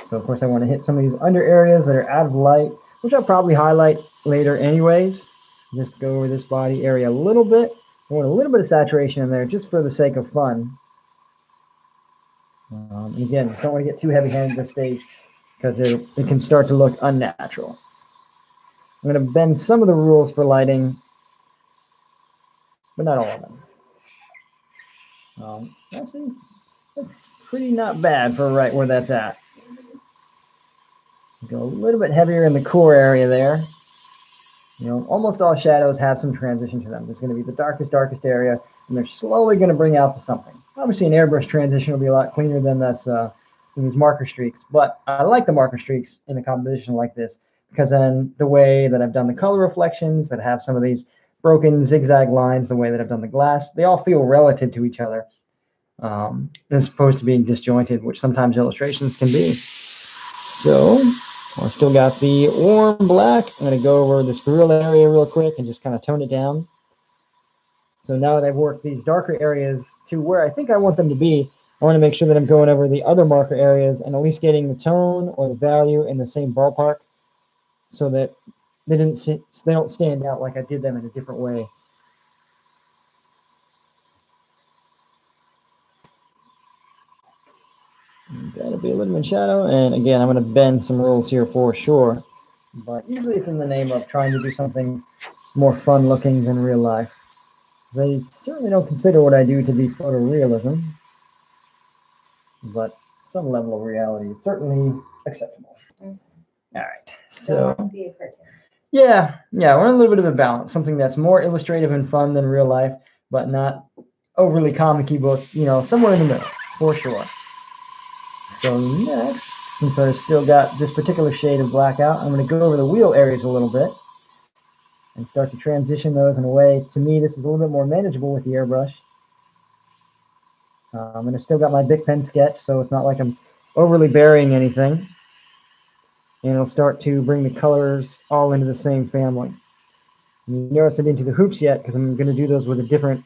So of course I want to hit some of these under areas that are out of light, which I'll probably highlight later anyways. Just go over this body area a little bit. I want a little bit of saturation in there just for the sake of fun. Um, again, just don't want to get too heavy-handed at this stage because it, it can start to look unnatural. I'm going to bend some of the rules for lighting, but not all of them. Um, actually, that's pretty not bad for right where that's at. Go a little bit heavier in the core area there. You know, almost all shadows have some transition to them. There's going to be the darkest, darkest area, and they're slowly going to bring out to something. Obviously, an airbrush transition will be a lot cleaner than this, uh, than these marker streaks, but I like the marker streaks in a composition like this because then the way that I've done the color reflections that have some of these broken zigzag lines, the way that I've done the glass, they all feel relative to each other um, as opposed to being disjointed, which sometimes illustrations can be. So I still got the warm black. I'm going to go over this grill area real quick and just kind of tone it down. So now that I've worked these darker areas to where I think I want them to be, I want to make sure that I'm going over the other marker areas and at least getting the tone or the value in the same ballpark so that they didn't they don't stand out like I did them in a different way. That'll be a little in shadow. And again, I'm going to bend some rules here for sure. But usually it's in the name of trying to do something more fun looking than real life. They certainly don't consider what I do to be photorealism. But some level of reality is certainly acceptable. Mhm. All right. So. want to be a cartoon. Yeah, yeah, we're in a little bit of a balance, something that's more illustrative and fun than real life, but not overly comic book, you know, somewhere in the middle, for sure. So next, since I've still got this particular shade of blackout, I'm going to go over the wheel areas a little bit and start to transition those in a way, to me, this is a little bit more manageable with the airbrush. Um, and I've still got my Bic pen sketch, so it's not like I'm overly burying anything and it'll start to bring the colors all into the same family. You notice I didn't do the hoops yet because I'm going to do those with a different,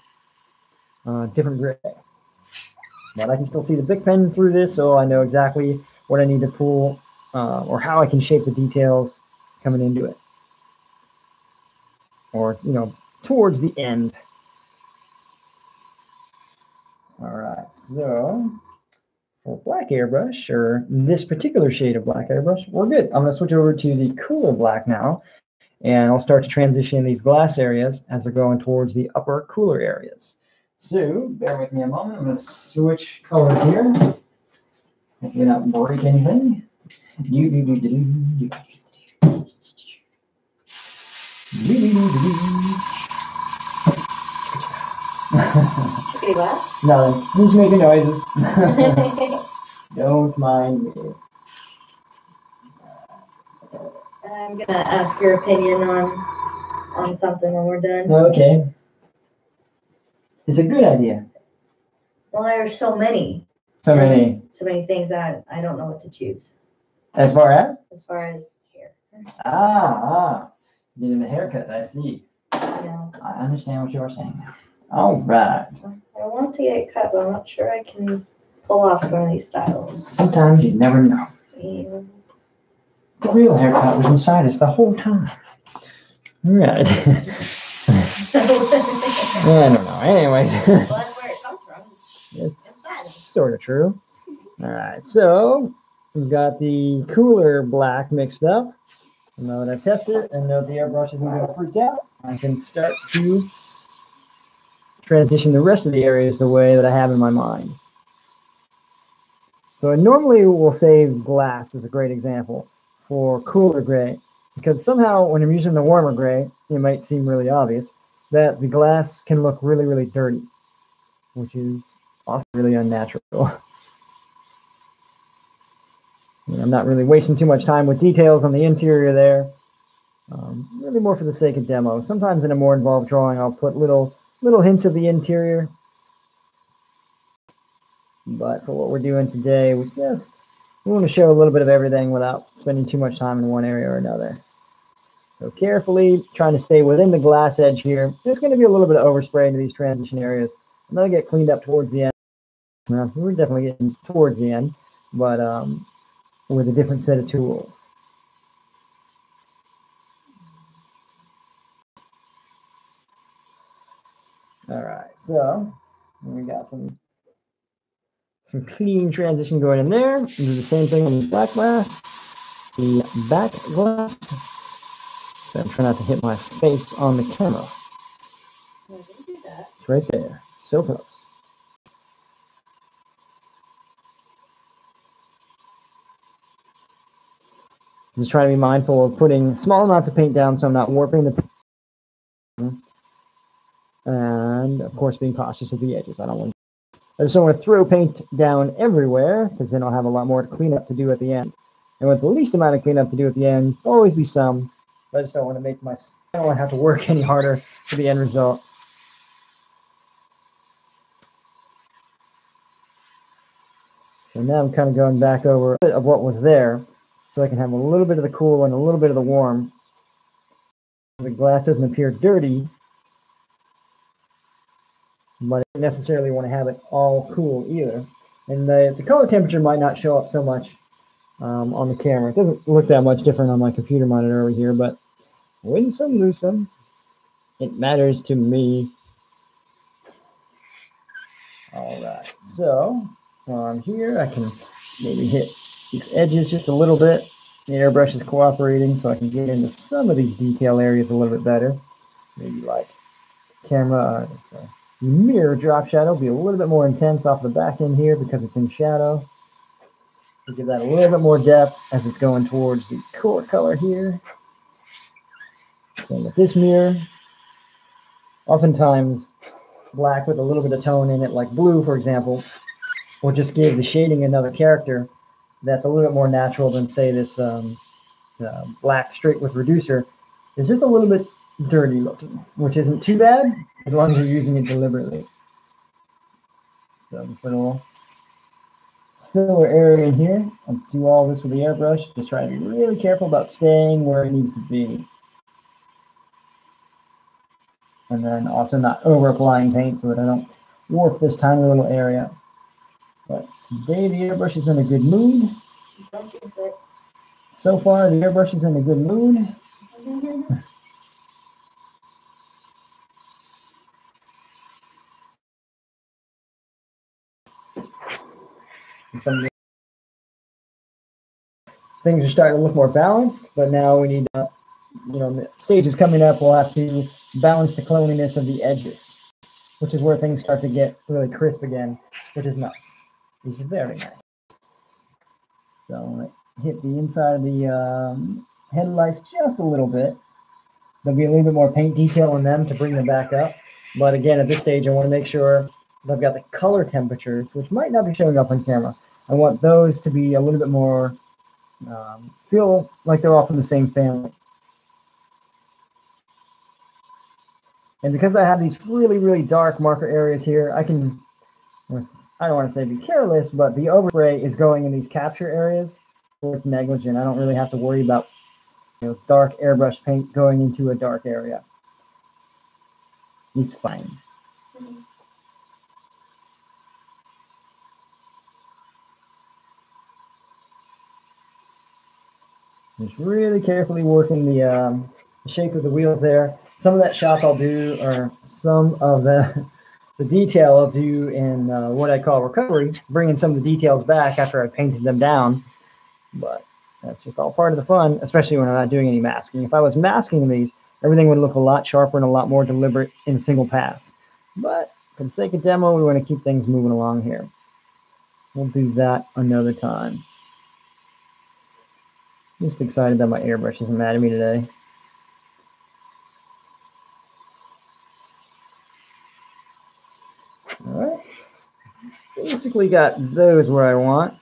uh, different gray. But I can still see the Bic pen through this, so I know exactly what I need to pull uh, or how I can shape the details coming into it. Or, you know, towards the end. All right, so for black airbrush, or this particular shade of black airbrush, we're good. I'm to switch over to the cooler black now, and I'll start to transition these glass areas as they're going towards the upper cooler areas. So bear with me a moment. I'm going to switch colors here. Hopefully not break anything. Do, do, do, do, do, do. Do, do, do, do, do. Chickadee glass. Nothing. Just making noises. Don't mind me. I'm gonna ask your opinion on on something when we're done. Okay. It's a good idea. Well, there's so many, So many. so many things that I don't know what to choose As far as? as far as hair. Ah, ah. Getting the haircut, I see. You know, I understand what you're saying now. All right. I want to get cut, but I'm not sure I can pull off some of these styles. Sometimes you never know. Yeah. The real haircut was inside us the whole time. Right. I don't know. Anyways. That's where it comes from. It's sort of true. All right, so we've got the cooler black mixed up. And now that I've tested it and know the airbrush isn't going to freak out, I can start to transition the rest of the areas the way that I have in my mind. So I normally will say glass is a great example for cooler gray because somehow when I'm using the warmer gray, it might seem really obvious that the glass can look really, really dirty, which is also really unnatural. I'm not really wasting too much time with details on the interior there. Um, really more for the sake of demo. Sometimes in a more involved drawing, I'll put little little hints of the interior. But for what we're doing today, we just we want to show a little bit of everything without spending too much time in one area or another. So carefully trying to stay within the glass edge here. There's going to be a little bit of overspray into these transition areas. And they'll get cleaned up towards the end. Well, we're definitely getting towards the end, but um, with a different set of tools. All right, so we got some some clean transition going in there. Do the same thing on the black glass, the back glass. So I'm trying not to hit my face on the camera. It's right there, so close. Just trying to be mindful of putting small amounts of paint down so I'm not warping the paint. And of course, being cautious of the edges. I don't want I just don't want to throw paint down everywhere because then I'll have a lot more cleanup to do at the end. And with the least amount of cleanup to do at the end, always be some. I just don't want to make my I don't want to have to work any harder for the end result. So now I'm kind of going back over a bit of what was there. so I can have a little bit of the cool and a little bit of the warm. The glass doesn't appear dirty, but I don't necessarily want to have it all cool either. And the, the color temperature might not show up so much um, on the camera. It doesn't look that much different on my computer monitor over here, but win some, lose some. It matters to me. All right, so on here, I can maybe hit these edges just a little bit. The airbrush is cooperating, so I can get into some of these detail areas a little bit better. Maybe like camera, uh, mirror drop shadow be a little bit more intense off the back end here because it's in shadow. To give that a little bit more depth as it's going towards the core color here. Same with this mirror. Oftentimes, black with a little bit of tone in it, like blue, for example, will just give the shading another character that's a little bit more natural than, say, this um, uh, black straight with reducer. It's just a little bit dirty looking, which isn't too bad as long as you're using it deliberately. So this little filler area in here, let's do all this with the airbrush. Just try to be really careful about staying where it needs to be. And then also not over applying paint so that I don't warp this tiny little area. But today the airbrush is in a good mood. So far the airbrush is in a good mood. Some things are starting to look more balanced, but now we need to, you know, the stage is coming up, we'll have to balance the cleanliness of the edges, which is where things start to get really crisp again, which is nice. Is very nice. So hit the inside of the um, headlights just a little bit. There'll be a little bit more paint detail in them to bring them back up. But again, at this stage, I want to make sure that I've got the color temperatures, which might not be showing up on camera. I want those to be a little bit more, um, feel like they're all from the same family. And because I have these really, really dark marker areas here, I can, I don't want to say be careless, but the overspray is going in these capture areas where it's negligent. I don't really have to worry about you know, dark airbrush paint going into a dark area. It's fine. Just really carefully working the, um, shape of the wheels there. Some of that shop I'll do, or some of the, the detail I'll do in uh, what I call recovery, bringing some of the details back after I've painted them down. But that's just all part of the fun, especially when I'm not doing any masking. If I was masking these, everything would look a lot sharper and a lot more deliberate in a single pass. But for the sake of demo, we want to keep things moving along here. We'll do that another time. Just excited that my airbrush isn't mad at me today. Alright. Basically got those where I want.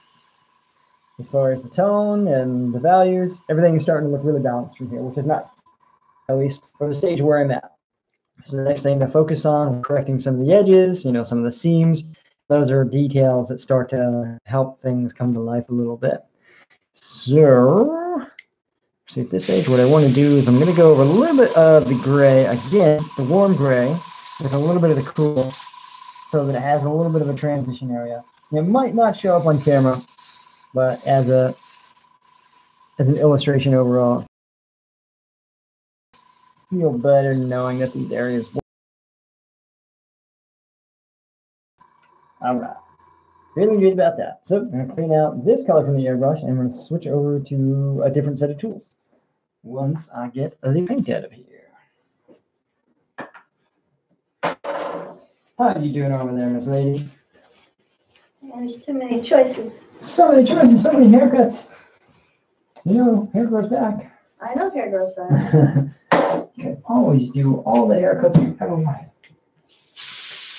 As far as the tone and the values, everything is starting to look really balanced from here, which is nice. At least for the stage where I'm at. So the next thing to focus on, correcting some of the edges, you know, some of the seams. Those are details that start to help things come to life a little bit. So, see at this stage, what I want to do is I'm going to go over a little bit of the gray, again, the warm gray, with a little bit of the cool, so that it has a little bit of a transition area. It might not show up on camera, but as a as an illustration overall, feel better knowing that these areas. All right feeling good about that. So I'm going to clean out this color from the airbrush and I'm going to switch over to a different set of tools once I get the paint out of here. How are you doing over there, Miss Lady? There's too many choices. So many choices, so many haircuts. You know, hair grows back. I know hair grows back. you can always do all the haircuts you ever wanted.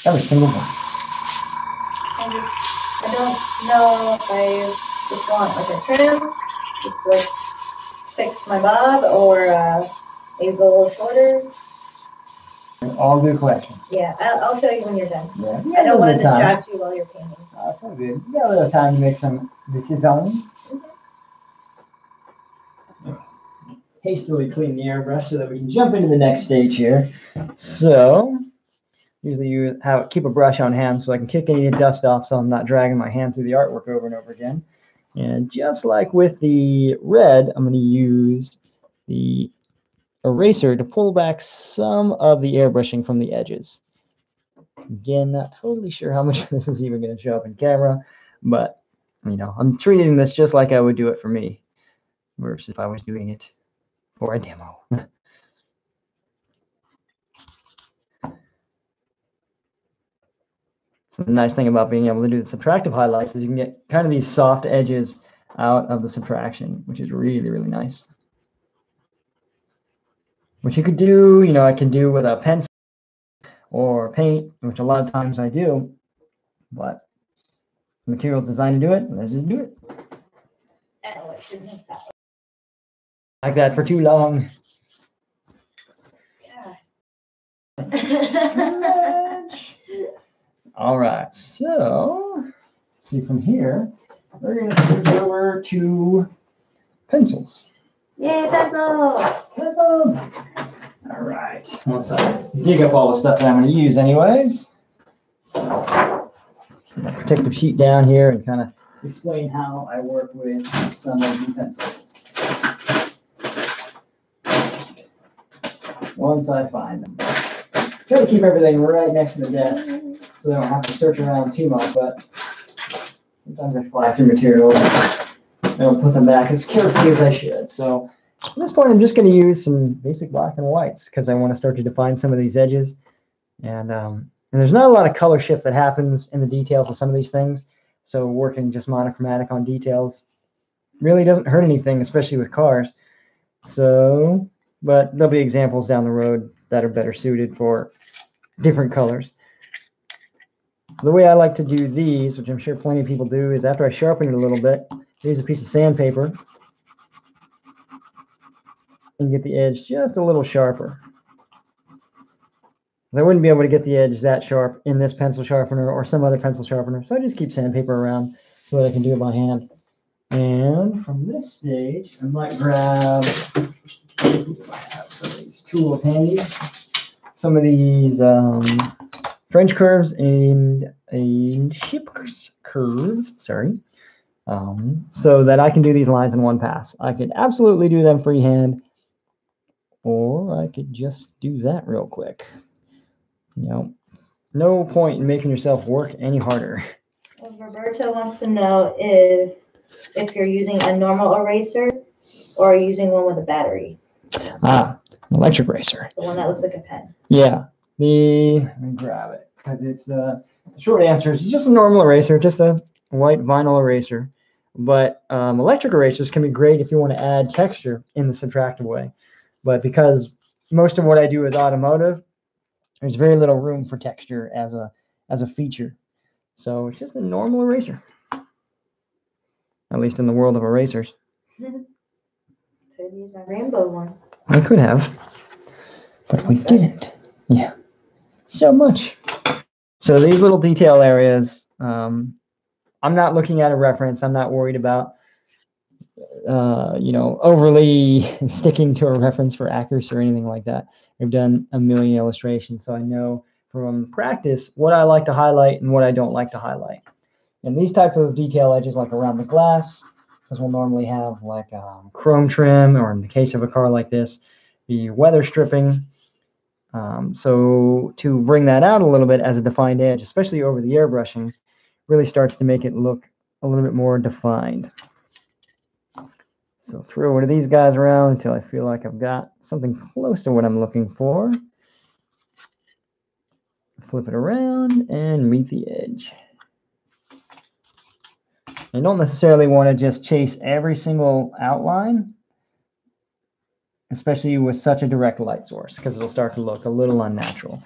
Every single one. I don't know if I just want like a trim, just like fix my bob, or uh, maybe a little shorter. All good questions. Yeah, I'll, I'll show you when you're done. Yeah, I don't want to distract you while you're painting. Oh, that's all good. You got a little time to make some decisions. Hastily clean the airbrush so that we can jump into the next stage here. So usually you have keep a brush on hand so I can kick any dust off so I'm not dragging my hand through the artwork over and over again. And just like with the red, I'm going to use the eraser to pull back some of the airbrushing from the edges. Again, not totally sure how much of this is even going to show up in camera, but you know, I'm treating this just like I would do it for me, versus if I was doing it for a demo. the nice thing about being able to do the subtractive highlights is you can get kind of these soft edges out of the subtraction, which is really, really nice. Which you could do, you know, I can do with a pencil or paint, which a lot of times I do, but the material's designed to do it, let's just do it. It shouldn't have sat Like that for too long. Yeah. All right, so see from here, we're gonna switch over to pencils. Yay, pencils! Pencils. All right, once I dig up all the stuff that I'm gonna use anyways. So, protective sheet down here and kind of explain how I work with some of the pencils. Once I find them. Try to keep everything right next to the desk so I don't have to search around too much, but sometimes I fly through materials. And I don't put them back as carefully as I should. So at this point, I'm just going to use some basic black and whites because I want to start to define some of these edges. And, um, and there's not a lot of color shift that happens in the details of some of these things. So working just monochromatic on details really doesn't hurt anything, especially with cars. So, but there'll be examples down the road that are better suited for different colors. So the way I like to do these, which I'm sure plenty of people do, is after I sharpen it a little bit, use a piece of sandpaper and get the edge just a little sharper. I wouldn't be able to get the edge that sharp in this pencil sharpener or some other pencil sharpener, so I just keep sandpaper around so that I can do it by hand. And from this stage, I might grab, I have some these tools handy. Some of these um, French curves and a ship curves, sorry, um, so that I can do these lines in one pass. I could absolutely do them freehand, or I could just do that real quick. You know, no point in making yourself work any harder. Well, Roberto wants to know if, if you're using a normal eraser or using one with a battery, Ah, electric eraser. the one that looks like a pen. Yeah, the let me grab it because it's uh, the short answer is just a normal eraser, just a white vinyl eraser. But um, electric erasers can be great if you want to add texture in the subtractive way. But because most of what I do is automotive, there's very little room for texture as a as a feature. So it's just a normal eraser. At least in the world of erasers. Could use my rainbow one. I could have, but we didn't. Yeah, so much. So these little detail areas, um, I'm not looking at a reference. I'm not worried about, uh, you know, overly sticking to a reference for accuracy or anything like that. I've done a million illustrations, so I know from practice what I like to highlight and what I don't like to highlight. And these type of detail edges, like around the glass, because we'll normally have like um, chrome trim, or in the case of a car like this, the weather stripping. Um, so to bring that out a little bit as a defined edge, especially over the airbrushing, really starts to make it look a little bit more defined. So throw one of these guys around until I feel like I've got something close to what I'm looking for. Flip it around and meet the edge. You don't necessarily want to just chase every single outline, especially with such a direct light source, because it'll start to look a little unnatural.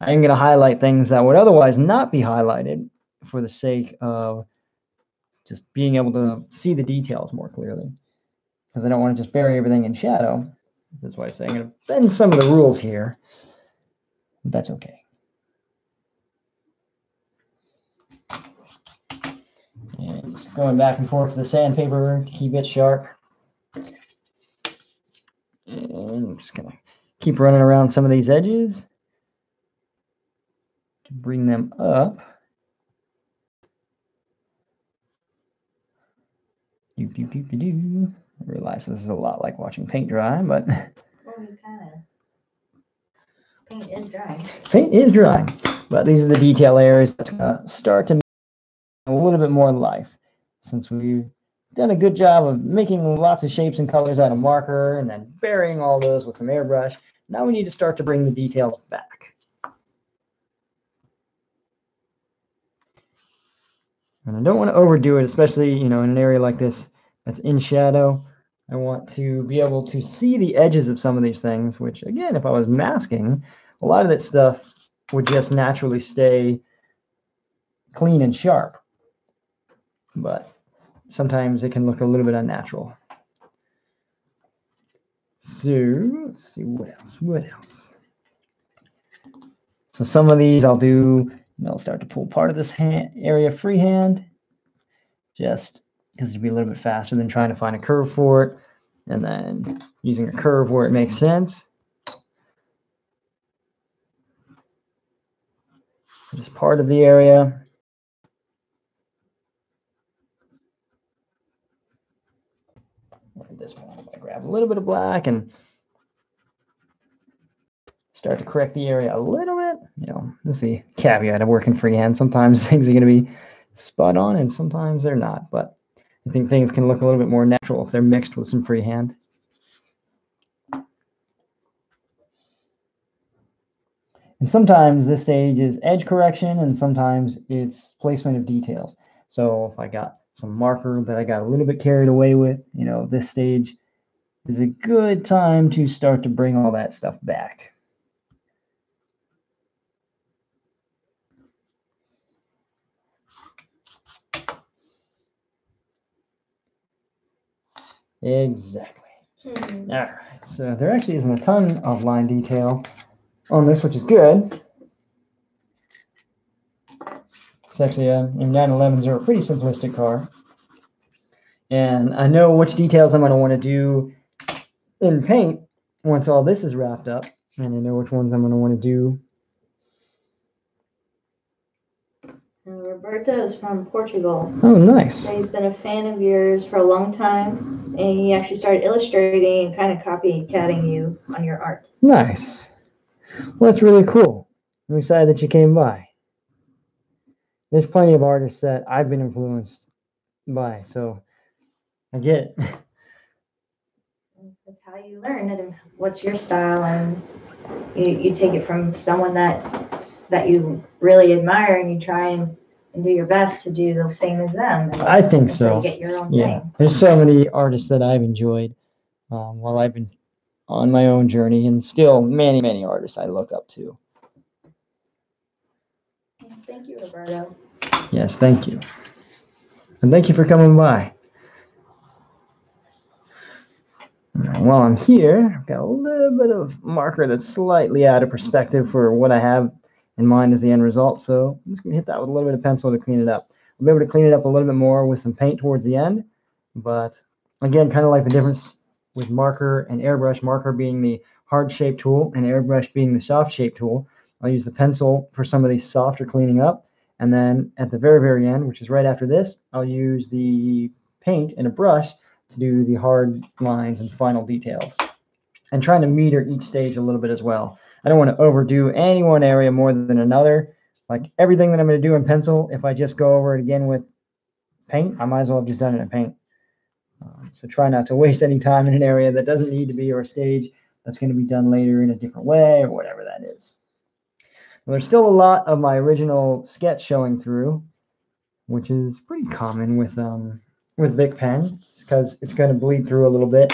I'm going to highlight things that would otherwise not be highlighted for the sake of just being able to see the details more clearly. Because I don't want to just bury everything in shadow. That's why I say I'm going to bend some of the rules here. That's okay. Just going back and forth with the sandpaper to keep it sharp. And I'm just gonna keep running around some of these edges to bring them up. Do, do, do, do, do. I realize this is a lot like watching paint dry, but Well, you kind of. Paint is dry. paint is drying. But these are the detail areas that's gonna start to a little bit more life since we've done a good job of making lots of shapes and colors out of marker and then burying all those with some airbrush. Now we need to start to bring the details back. And I don't want to overdo it, especially, you know, in an area like this that's in shadow. I want to be able to see the edges of some of these things, which again, if I was masking, a lot of that stuff would just naturally stay clean and sharp. But sometimes it can look a little bit unnatural. So let's see what else. What else? So some of these I'll do, know, I'll start to pull part of this hand, area freehand, just because it'd be a little bit faster than trying to find a curve for it, and then using a curve where it makes sense. Just part of the area. At this point, I'm going to grab a little bit of black and start to correct the area a little bit. You know, this is the caveat of working freehand. Sometimes things are going to be spot on and sometimes they're not. But I think things can look a little bit more natural if they're mixed with some freehand. And sometimes this stage is edge correction and sometimes it's placement of details. So if I got some marker that I got a little bit carried away with, you know, this stage is a good time to start to bring all that stuff back. Exactly. Hmm. All right, so there actually isn't a ton of line detail on this, which is good. It's actually a, in 911s are a pretty simplistic car. And I know which details I'm going to want to do in paint once all this is wrapped up. And I know which ones I'm going to want to do. And Roberto is from Portugal. Oh, nice. So he's been a fan of yours for a long time, and he actually started illustrating and kind of copycatting you on your art. Nice. Well, that's really cool. I'm excited that you came by. There's plenty of artists that I've been influenced by, so I get it. That's how you learn and what's your style, and you, you take it from someone that that you really admire, and you try and, and do your best to do the same as them. and- I think so. Get your own Yeah, thing. there's so many artists that I've enjoyed um, while I've been on my own journey, and still many, many artists I look up to. Thank you, Roberto. Yes, thank you. And thank you for coming by. Now, While I'm here, I've got a little bit of marker that's slightly out of perspective for what I have in mind as the end result. So I'm just gonna hit that with a little bit of pencil to clean it up. I'll be able to clean it up a little bit more with some paint towards the end. But again, kind of like the difference with marker and airbrush, marker being the hard shape tool and airbrush being the soft shape tool. I'll use the pencil for some of the softer cleaning up. And then at the very, very end, which is right after this, I'll use the paint and a brush to do the hard lines and final details. And trying to meter each stage a little bit as well. I don't want to overdo any one area more than another. Like everything that I'm going to do in pencil, if I just go over it again with paint, I might as well have just done it in paint. Um, so try not to waste any time in an area that doesn't need to be or a stage that's going to be done later in a different way or whatever that is. Well, there's still a lot of my original sketch showing through, which is pretty common with um, with Bic pen, because it's going to bleed through a little bit.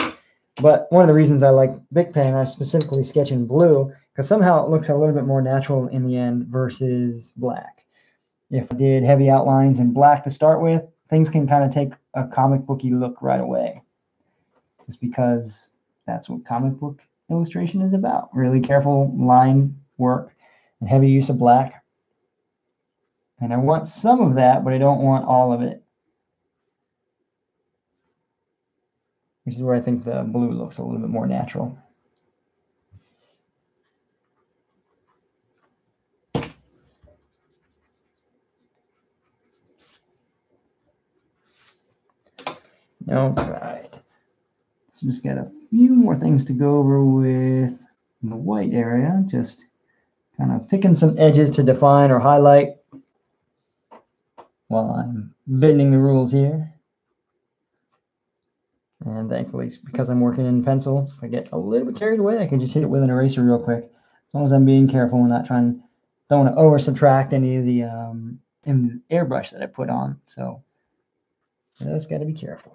But one of the reasons I like Bic pen, I specifically sketch in blue, because somehow it looks a little bit more natural in the end versus black. If I did heavy outlines in black to start with, things can kind of take a comic booky look right away. Just because that's what comic book illustration is about. Really careful line work and heavy use of black. And I want some of that, but I don't want all of it. which is where I think the blue looks a little bit more natural. All right. So just got a few more things to go over with the white area, just kind of picking some edges to define or highlight while I'm bending the rules here. And thankfully, because I'm working in pencil, if I get a little bit carried away, I can just hit it with an eraser real quick. As long as I'm being careful and not trying, don't want to over subtract any of the um, airbrush that I put on. So that's got to be careful.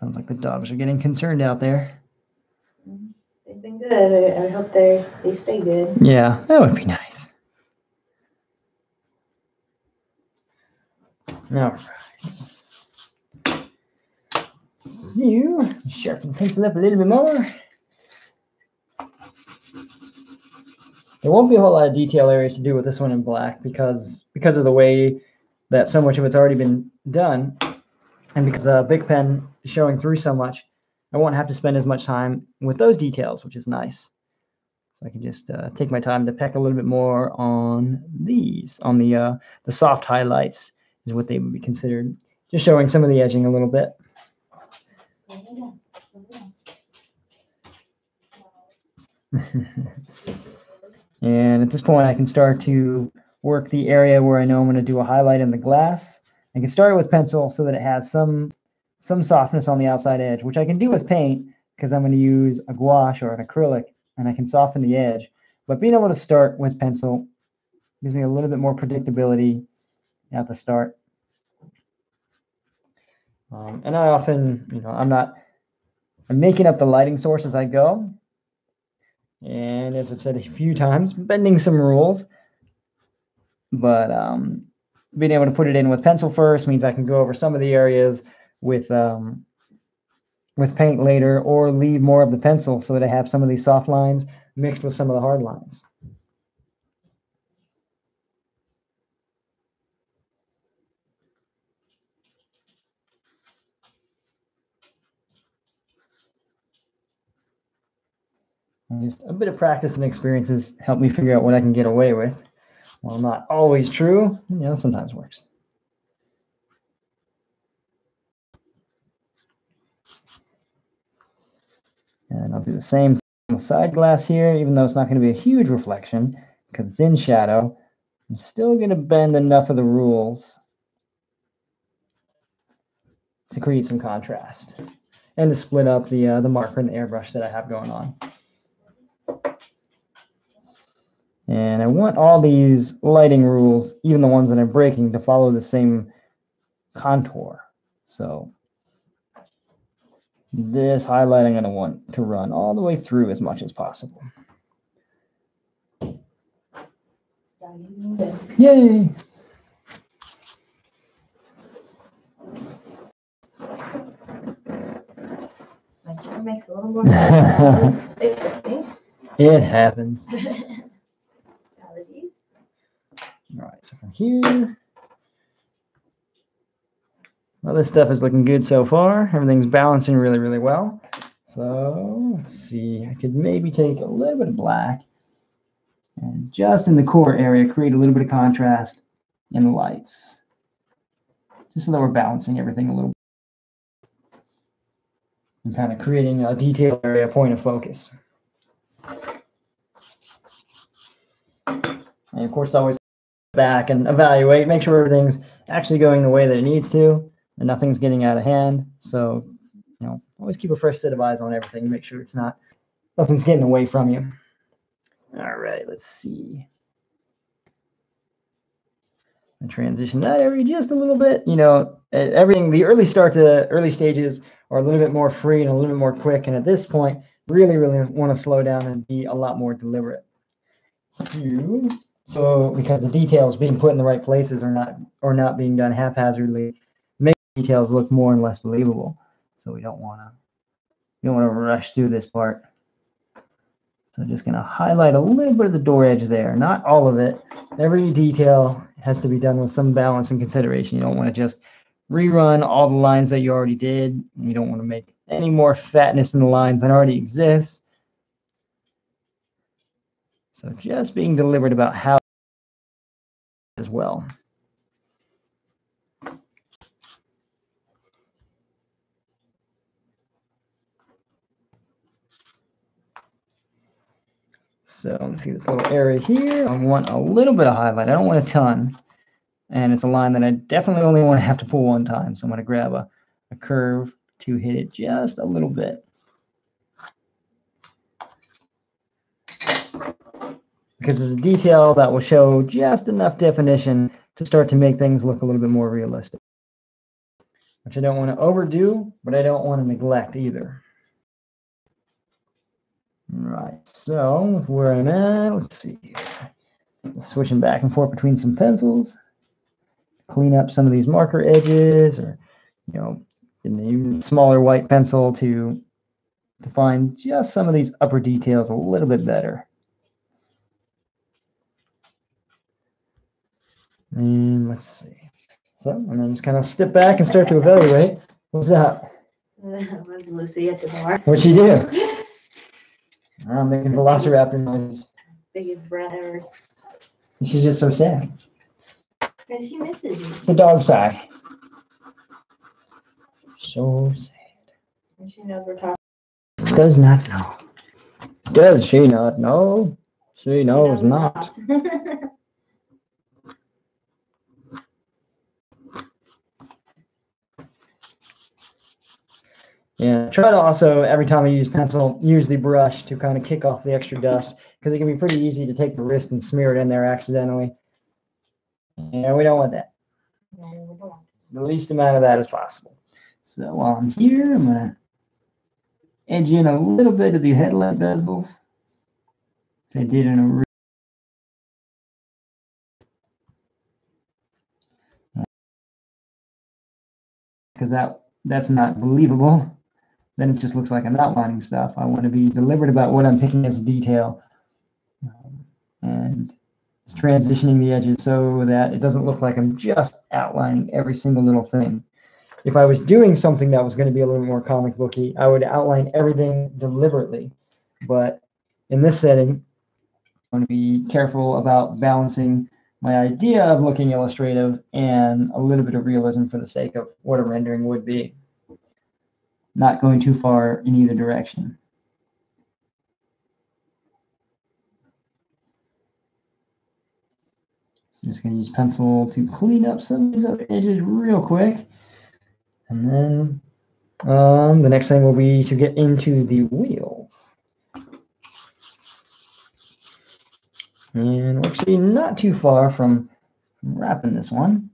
Sounds like the dogs are getting concerned out there. They've been good. I, I hope they, they stay good. Yeah, that would be nice. All right. You sharpen pencil up a little bit more. There won't be a whole lot of detail areas to do with this one in black because because of the way that so much of it's already been done, and because the Bic pen showing through so much, I won't have to spend as much time with those details, which is nice. So I can just uh, take my time to peck a little bit more on these, on the uh, the soft highlights is what they would be considered. Just showing some of the edging a little bit. and at this point, I can start to work the area where I know I'm going to do a highlight in the glass. I can start with pencil so that it has some some softness on the outside edge, which I can do with paint because I'm going to use a gouache or an acrylic and I can soften the edge. But being able to start with pencil gives me a little bit more predictability at the start. Um, and I often, you know, I'm not, I'm making up the lighting source as I go. And as I've said a few times, bending some rules. But um, being able to put it in with pencil first means I can go over some of the areas with um, with paint later or leave more of the pencil so that I have some of these soft lines mixed with some of the hard lines. Just a bit of practice and experiences help me figure out what I can get away with. While not always true, you know, sometimes works. And I'll do the same on the side glass here, even though it's not going to be a huge reflection because it's in shadow. I'm still going to bend enough of the rules to create some contrast and to split up the uh, the marker and the airbrush that I have going on. And I want all these lighting rules, even the ones that I'm breaking, to follow the same contour. So this highlight I'm going to want to run all the way through as much as possible. Yay! My chair makes a little more. It happens. Allergies. All right, so from here. Well, this stuff is looking good so far. Everything's balancing really, really well. So let's see, I could maybe take a little bit of black and just in the core area, create a little bit of contrast in the lights. Just so that we're balancing everything a little bit and kind of creating a detail area a point of focus. And of course, always back and evaluate, make sure everything's actually going the way that it needs to and nothing's getting out of hand. So, you know, always keep a fresh set of eyes on everything. Make sure it's not, nothing's getting away from you. All right, let's see. Transition that area just a little bit. You know, everything, the early start to early stages are a little bit more free and a little bit more quick. And at this point, really, really want to slow down and be a lot more deliberate. So, so because the details being put in the right places are not or not being done haphazardly, details look more and less believable. So we don't want to we don't want to rush through this part. So I'm just going to highlight a little bit of the door edge there, not all of it. Every detail has to be done with some balance and consideration. You don't want to just rerun all the lines that you already did. You don't want to make any more fatness in the lines that already exist. So just being deliberate about how as well. So let's see this little area here. I want a little bit of highlight. I don't want a ton. And it's a line that I definitely only want to have to pull one time. So I'm going to grab a, a curve to hit it just a little bit. Because it's a detail that will show just enough definition to start to make things look a little bit more realistic. Which I don't want to overdo, but I don't want to neglect either. Right, so with where I'm at, let's see. Switching back and forth between some pencils. Clean up some of these marker edges or, you know, in the even smaller white pencil to define just some of these upper details a little bit better. And let's see. So, and then just kind of step back and start to evaluate. What's that? That's Lucy at the bar. What'd she do? I'm making velociraptor noises. Biggest brother. She's just so sad. And she misses you. The dog sigh. So sad. And she knows we're talking. Does not know. Does she not know? She knows not. Yeah, try to also, every time I use pencil, use the brush to kind of kick off the extra dust because it can be pretty easy to take the wrist and smear it in there accidentally. Yeah, we don't want that. No, we don't. The least amount of that as possible. So while I'm here, I'm going to edge in a little bit of the headlight bezels. I did in a because uh, that that's not believable. Then it just looks like I'm outlining stuff. I want to be deliberate about what I'm picking as a detail um, and transitioning the edges so that it doesn't look like I'm just outlining every single little thing. If I was doing something that was going to be a little more comic booky, I would outline everything deliberately. But in this setting, I want to be careful about balancing my idea of looking illustrative and a little bit of realism for the sake of what a rendering would be. Not going too far in either direction. So I'm just going to use pencil to clean up some of these other edges real quick. And then um, the next thing will be to get into the wheels. And we're actually not too far from wrapping this one.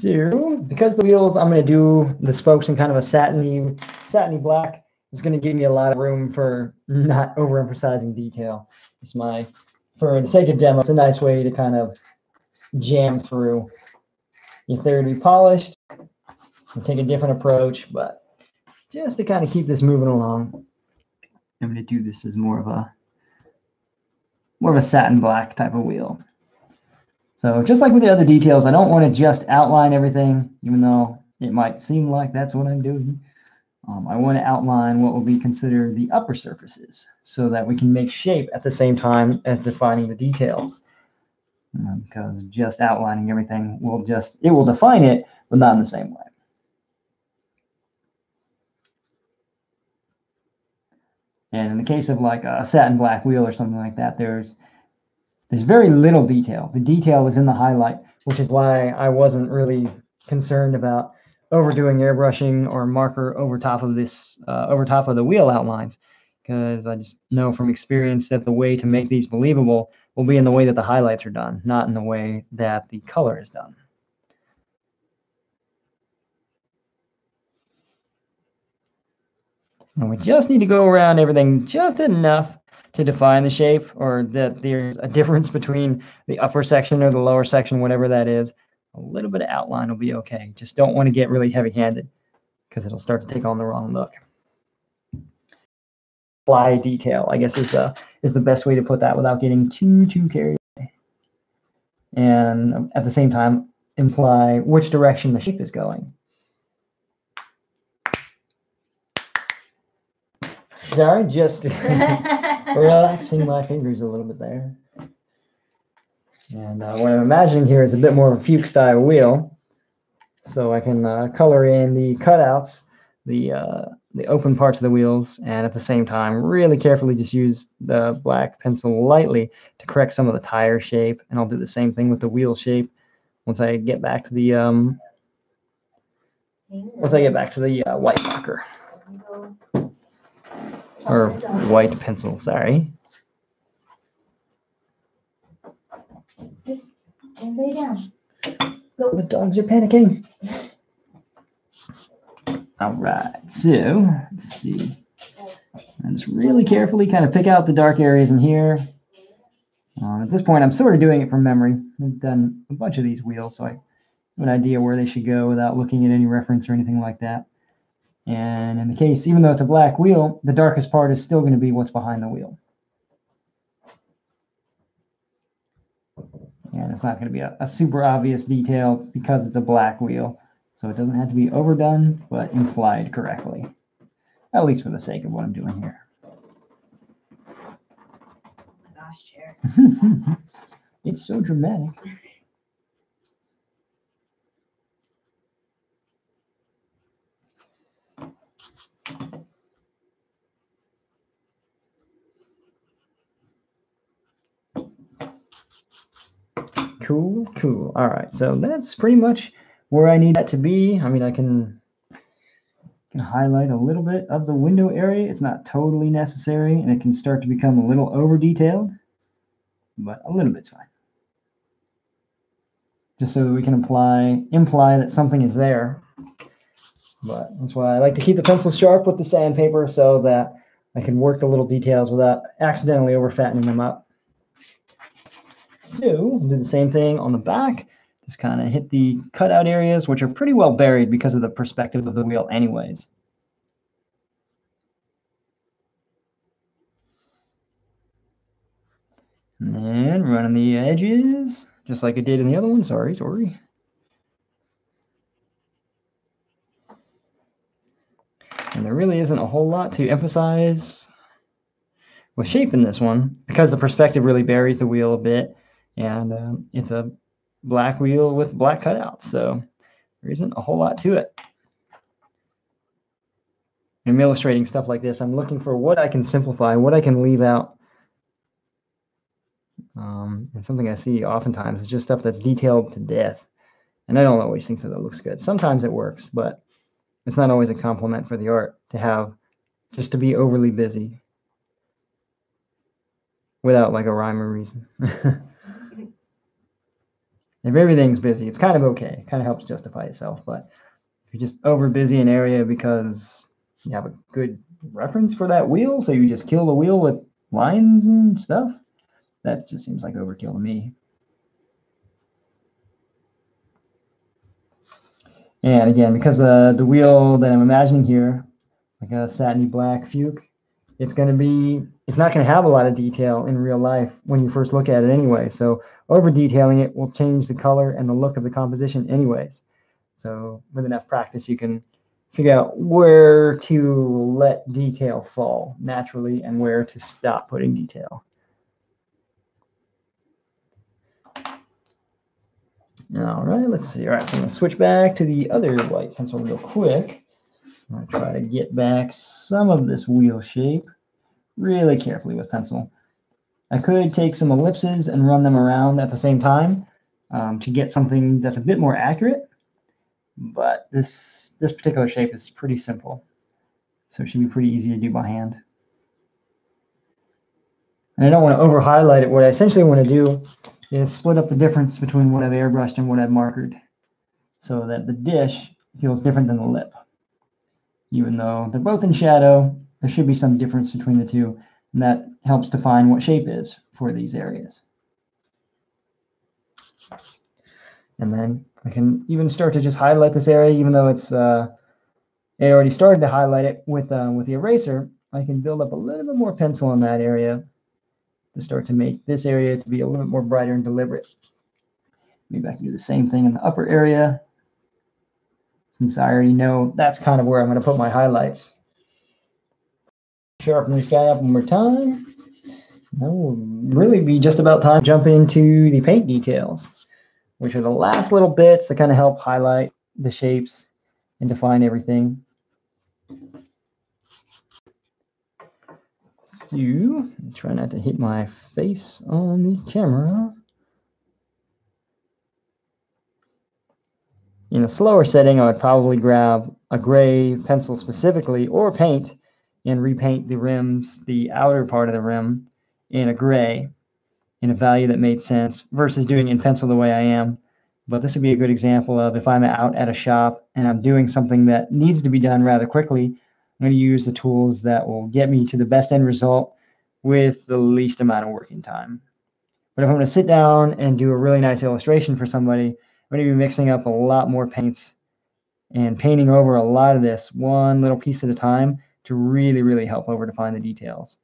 So, because the wheels, I'm going to do the spokes in kind of a satiny, satiny black. It's going to give me a lot of room for not overemphasizing detail. It's my, for the sake of demo, it's a nice way to kind of jam through. If they're to be polished, and take a different approach, but just to kind of keep this moving along, I'm going to do this as more of a more of a satin black type of wheel. So just like with the other details, I don't want to just outline everything, even though it might seem like that's what I'm doing. Um, I want to outline what will be considered the upper surfaces so that we can make shape at the same time as defining the details. Um, because just outlining everything will just, it will define it, but not in the same way. And in the case of like a satin black wheel or something like that, there's there's very little detail. The detail is in the highlight, which is why I wasn't really concerned about overdoing airbrushing or marker over top of this uh, over top of the wheel outlines because I just know from experience that the way to make these believable will be in the way that the highlights are done, not in the way that the color is done. And we just need to go around everything just enough to define the shape or that there's a difference between the upper section or the lower section, whatever that is. A little bit of outline will be okay. Just don't want to get really heavy handed because it'll start to take on the wrong look. Fly detail, I guess is the, is the best way to put that without getting too, too carried away. And at the same time, imply which direction the shape is going. Sorry, just relaxing my fingers a little bit there. And uh, what I'm imagining here is a bit more of a Fuchs style wheel. So I can uh, color in the cutouts, the uh, the open parts of the wheels, and at the same time, really carefully just use the black pencil lightly to correct some of the tire shape. And I'll do the same thing with the wheel shape once I get back to the um, once I get back to the uh, white marker or white pencil. Sorry. Down. The dogs are panicking. All right, so let's see. And just really carefully kind of pick out the dark areas in here. Um, at this point, I'm sort of doing it from memory. I've done a bunch of these wheels, so I have an idea where they should go without looking at any reference or anything like that. And in the case, even though it's a black wheel, the darkest part is still going to be what's behind the wheel. And it's not going to be a, a super obvious detail because it's a black wheel. So it doesn't have to be overdone, but implied correctly. At least for the sake of what I'm doing here. Oh my Gosh, chair. it's so dramatic. Cool, cool. All right, so that's pretty much where I need that to be. I mean, I can, can highlight a little bit of the window area. It's not totally necessary, and it can start to become a little over detailed, but a little bit's fine. Just so that we can imply imply that something is there. But that's why I like to keep the pencil sharp with the sandpaper so that I can work the little details without accidentally over fattening them up. So do the same thing on the back. Just kind of hit the cutout areas, which are pretty well buried because of the perspective of the wheel anyways. And then running the edges, just like I did in the other one. Sorry, sorry. There really isn't a whole lot to emphasize with shape in this one because the perspective really buries the wheel a bit and um, it's a black wheel with black cutouts. So there isn't a whole lot to it. I'm illustrating stuff like this. I'm looking for what I can simplify, what I can leave out. Um, and something I see oftentimes is just stuff that's detailed to death. And I don't always think that that looks good. Sometimes it works, but it's not always a compliment for the art to have just to be overly busy without like a rhyme or reason. if everything's busy, it's kind of okay. It kind of helps justify itself. But if you're just over busy an area because you have a good reference for that wheel, so you just kill the wheel with lines and stuff, that just seems like overkill to me. And again, because the, the wheel that I'm imagining here, like a satiny black Fuchs, it's going to be, it's not going to have a lot of detail in real life when you first look at it anyway. So over detailing it will change the color and the look of the composition anyways. So with enough practice, you can figure out where to let detail fall naturally and where to stop putting detail. All right, let's see. All right, so I'm gonna switch back to the other white pencil real quick. I'm gonna try to get back some of this wheel shape really carefully with pencil. I could take some ellipses and run them around at the same time um, to get something that's a bit more accurate. But this, this particular shape is pretty simple. So it should be pretty easy to do by hand. And I don't want to over highlight it. What I essentially want to do is split up the difference between what I've airbrushed and what I've markered so that the dish feels different than the lip. Even though they're both in shadow, there should be some difference between the two, and that helps define what shape is for these areas. And then I can even start to just highlight this area, even though it's uh, it already started to highlight it with uh, with the eraser. I can build up a little bit more pencil in that area to start to make this area to be a little bit more brighter and deliberate. Maybe I can do the same thing in the upper area. Since I already know that's kind of where I'm going to put my highlights. Sharpen this guy up one more time. That will really be just about time to jump into the paint details, which are the last little bits that kind of help highlight the shapes and define everything. So, try not to hit my face on the camera. In a slower setting, I would probably grab a gray pencil specifically or paint and repaint the rims, the outer part of the rim in a gray in a value that made sense versus doing in pencil the way I am. But this would be a good example of if I'm out at a shop and I'm doing something that needs to be done rather quickly, I'm going to use the tools that will get me to the best end result with the least amount of working time. But if I'm going to sit down and do a really nice illustration for somebody, I'm going to be mixing up a lot more paints and painting over a lot of this one little piece at a time to really, really help over define the details.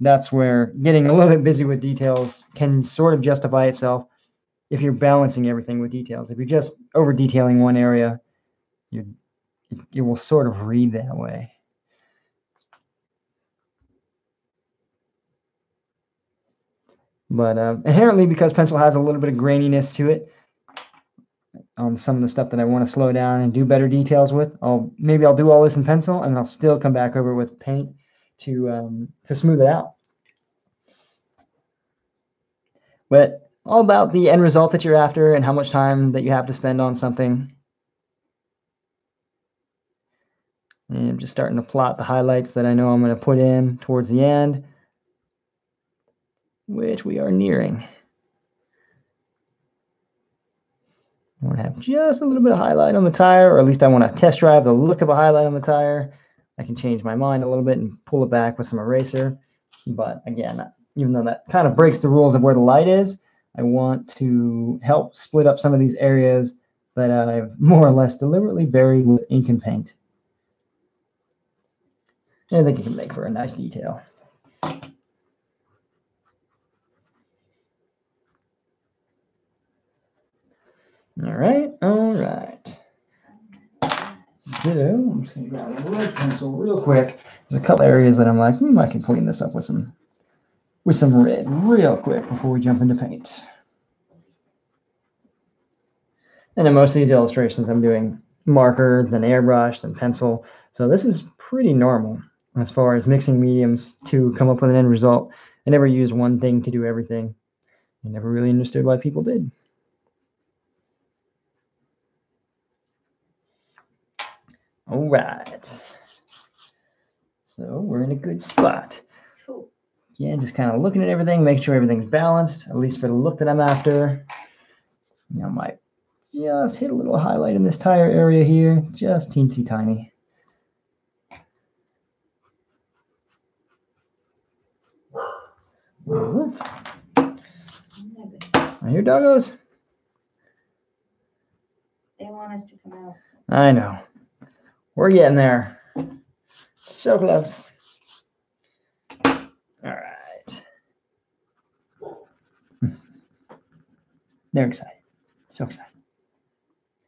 That's where getting a little bit busy with details can sort of justify itself if you're balancing everything with details. If you're just over detailing one area, you it will sort of read that way. But uh, inherently, because pencil has a little bit of graininess to it, on some of the stuff that I want to slow down and do better details with, I'll maybe I'll do all this in pencil and I'll still come back over with paint to um, to smooth it out. But all about the end result that you're after and how much time that you have to spend on something. And I'm just starting to plot the highlights that I know I'm going to put in towards the end, which we are nearing. I want to have just a little bit of highlight on the tire, or at least I want to test drive the look of a highlight on the tire. I can change my mind a little bit and pull it back with some eraser. But again, even though that kind of breaks the rules of where the light is, I want to help split up some of these areas that I've more or less deliberately buried with ink and paint. And I think it can make for a nice detail. All right, all right. So I'm just gonna grab a red pencil real quick. There's a couple areas that I'm like, hmm, I can clean this up with some with some red real quick before we jump into paint. And in most of these illustrations, I'm doing marker, then airbrush, then pencil. So this is pretty normal as far as mixing mediums to come up with an end result. I never used one thing to do everything. I never really understood why people did. All right. So we're in a good spot. Cool. Yeah, just kind of looking at everything, make sure everything's balanced, at least for the look that I'm after. You know, I might just hit a little highlight in this tire area here, just teensy tiny. I hear doggos. They want us to come out. I know. We're getting there. So close. All right. They're excited. So excited.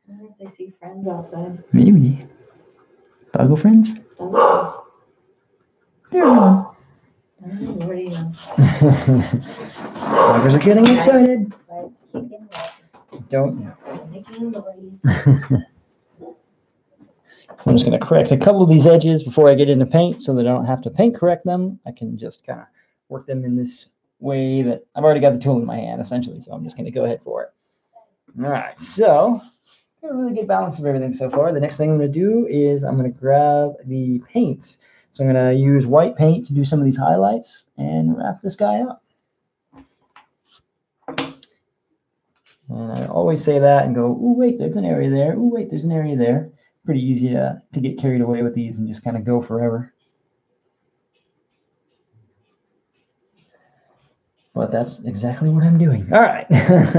I wonder if they see friends outside. Maybe. Doggo friends? Dog friends. There we go. I don't know, what do you know? Doggers are getting excited. Don't know. I'm just going to correct a couple of these edges before I get into paint so that I don't have to paint correct them. I can just kind of work them in this way that I've already got the tool in my hand essentially. So I'm just going to go ahead for it. All right. So got a really good balance of everything so far. The next thing I'm going to do is I'm going to grab the paint. So I'm going to use white paint to do some of these highlights and wrap this guy up. And I always say that and go, oh, wait, there's an area there. Oh, wait, there's an area there pretty easy to, to get carried away with these and just kind of go forever. But that's exactly what I'm doing. All right.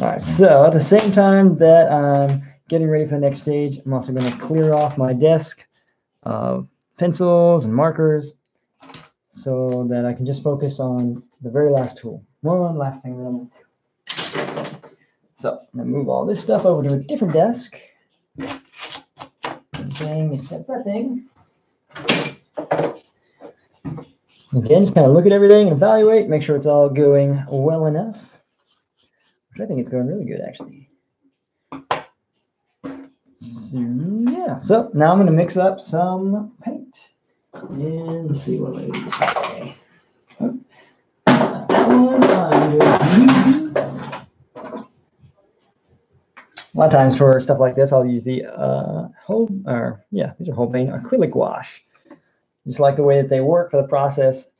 All right. So at the same time that I'm getting ready for the next stage, I'm also going to clear off my desk of pencils and markers so that I can just focus on the very last tool. One last thing that I'm going to do. So I'm going to move all this stuff over to a different desk. Thing, except that thing. Again, just kind of look at everything evaluate, make sure it's all going well enough. Which I think it's going really good, actually. So, yeah, so now I'm going to mix up some paint. And see what I do say. Oh, that one I'm. A lot of times for stuff like this, I'll use the uh, whole, or yeah, these are whole paint Acryla Gouache. Just like the way that they work for the process,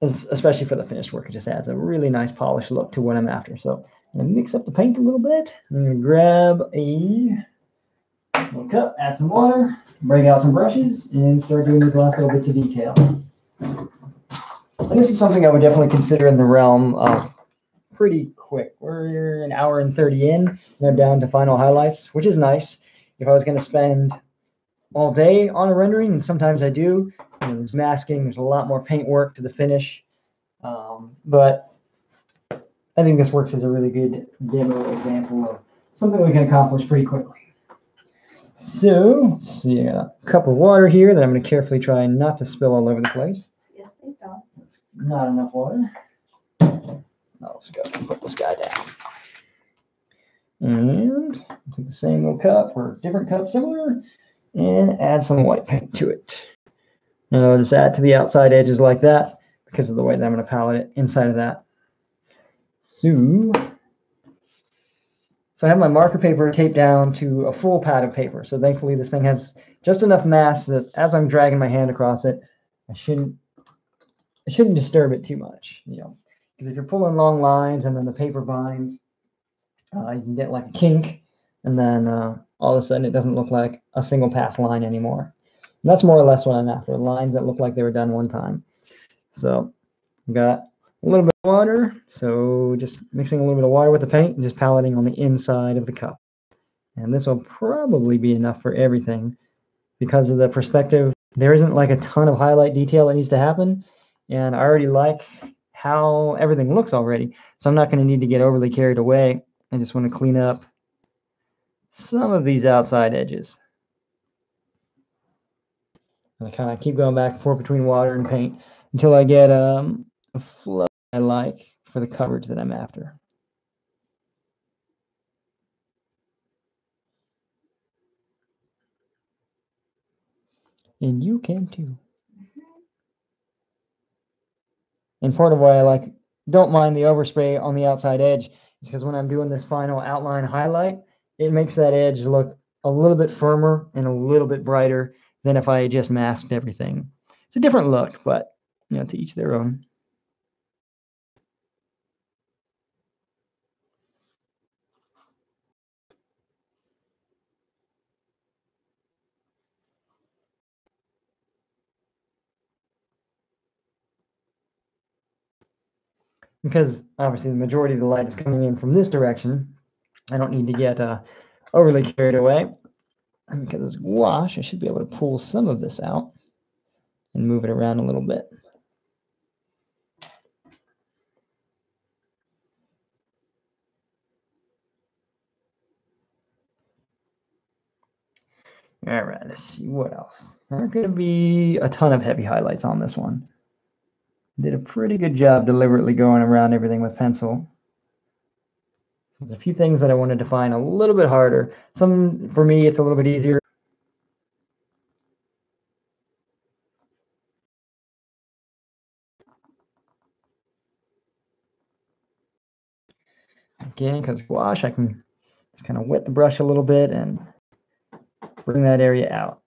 especially for the finished work. It just adds a really nice polished look to what I'm after. So I'm gonna mix up the paint a little bit. I'm gonna grab a little cup, add some water, break out some brushes, and start doing these last little bits of detail. And this is something I would definitely consider in the realm of pretty quick. We're an hour and 30 in, and I'm down to final highlights, which is nice. If I was going to spend all day on a rendering, and sometimes I do, you know, there's masking, there's a lot more paint work to the finish. Um, but I think this works as a really good demo example of something we can accomplish pretty quickly. So, let's see, I got a cup of water here that I'm going to carefully try not to spill all over the place. Yes, please don't. That's not enough water. Now let's go and put this guy down. And take the same little cup or different cup, similar, and add some white paint to it. And I'll just add to the outside edges like that because of the way that I'm going to palette it inside of that. So, so I have my marker paper taped down to a full pad of paper. So thankfully this thing has just enough mass that as I'm dragging my hand across it, I shouldn't I shouldn't disturb it too much, you know, because if you're pulling long lines and then the paper binds, uh, you can get like a kink, and then uh, all of a sudden it doesn't look like a single pass line anymore. And that's more or less what I'm after, lines that look like they were done one time. So I've got a little bit of water, so just mixing a little bit of water with the paint and just paletting on the inside of the cup. And this will probably be enough for everything because of the perspective. There isn't like a ton of highlight detail that needs to happen and I already like how everything looks already. So I'm not going to need to get overly carried away. I just want to clean up some of these outside edges. And I kind of keep going back and forth between water and paint until I get um, a flow I like for the coverage that I'm after. And you can too. Of why I like don't mind the overspray on the outside edge because when I'm doing this final outline highlight, it makes that edge look a little bit firmer and a little bit brighter than if I just masked everything. It's a different look, but you know, to each their own. Because obviously the majority of the light is coming in from this direction, I don't need to get uh, overly carried away. And because it's gouache, I should be able to pull some of this out and move it around a little bit. All right, let's see what else. There aren't going to be a ton of heavy highlights on this one. Did a pretty good job deliberately going around everything with pencil. There's a few things that I want to define a little bit harder. Some, for me, it's a little bit easier. Again, because gouache, I can just kind of wet the brush a little bit and bring that area out.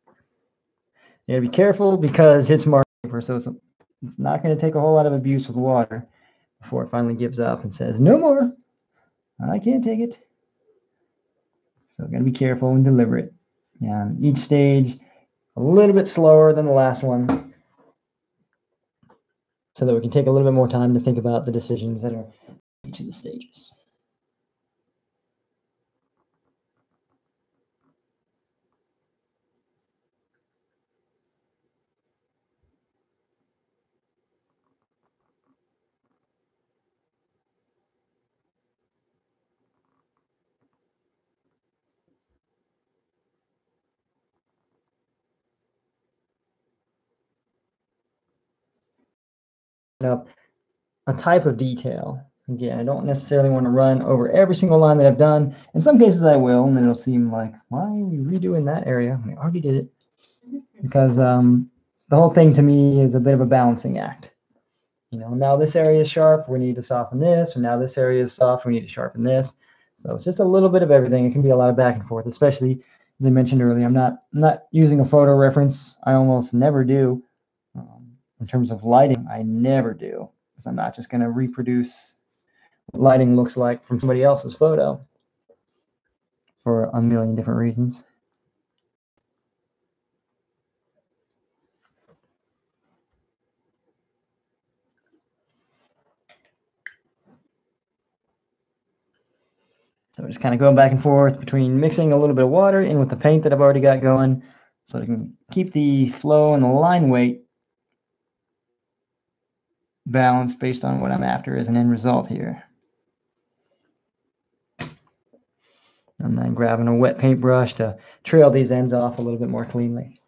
You gotta be careful because it's marker paper, so it's it's not going to take a whole lot of abuse with water before it finally gives up and says, no more. I can't take it. So got to be careful and deliberate. And each stage a little bit slower than the last one so that we can take a little bit more time to think about the decisions that are each of the stages. Up a type of detail. Again, I don't necessarily want to run over every single line that I've done. In some cases I will, and it'll seem like, why are we redoing that area? I already did it. Because um, the whole thing to me is a bit of a balancing act. You know, now this area is sharp, we need to soften this, or now this area is soft, we need to sharpen this. So it's just a little bit of everything. It can be a lot of back and forth, especially as I mentioned earlier. I'm not I'm not using a photo reference. I almost never do. In terms of lighting, I never do because I'm not just going to reproduce what lighting looks like from somebody else's photo for a million different reasons. So we're just kind of going back and forth between mixing a little bit of water in with the paint that I've already got going so I can keep the flow and the line weight balanced based on what I'm after as an end result here. And then grabbing a wet paintbrush to trail these ends off a little bit more cleanly.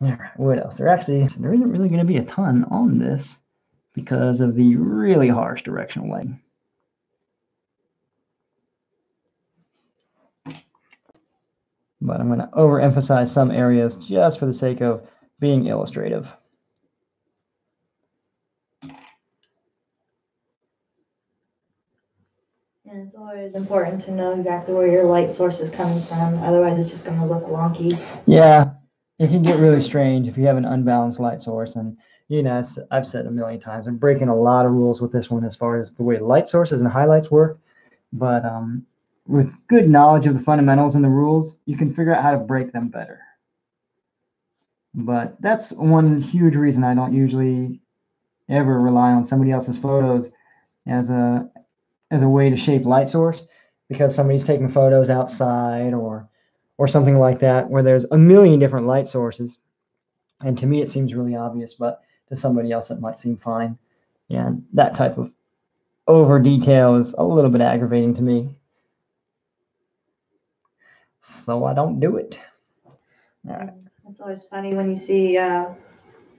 All right, what else? There actually there isn't really going to be a ton on this because of the really harsh directional lighting. but I'm going to overemphasize some areas just for the sake of being illustrative. And it's important to know exactly where your light source is coming from. Otherwise, it's just going to look wonky. Yeah, it can get really strange if you have an unbalanced light source. And, you know, I've said a million times, I'm breaking a lot of rules with this one as far as the way light sources and highlights work. But um, with good knowledge of the fundamentals and the rules, you can figure out how to break them better. But that's one huge reason I don't usually ever rely on somebody else's photos as a as a way to shape light source because somebody's taking photos outside or or something like that where there's a million different light sources. And to me it seems really obvious, but to somebody else it might seem fine. And that type of over detail is a little bit aggravating to me so I don't do it. All right. It's always funny when you see uh,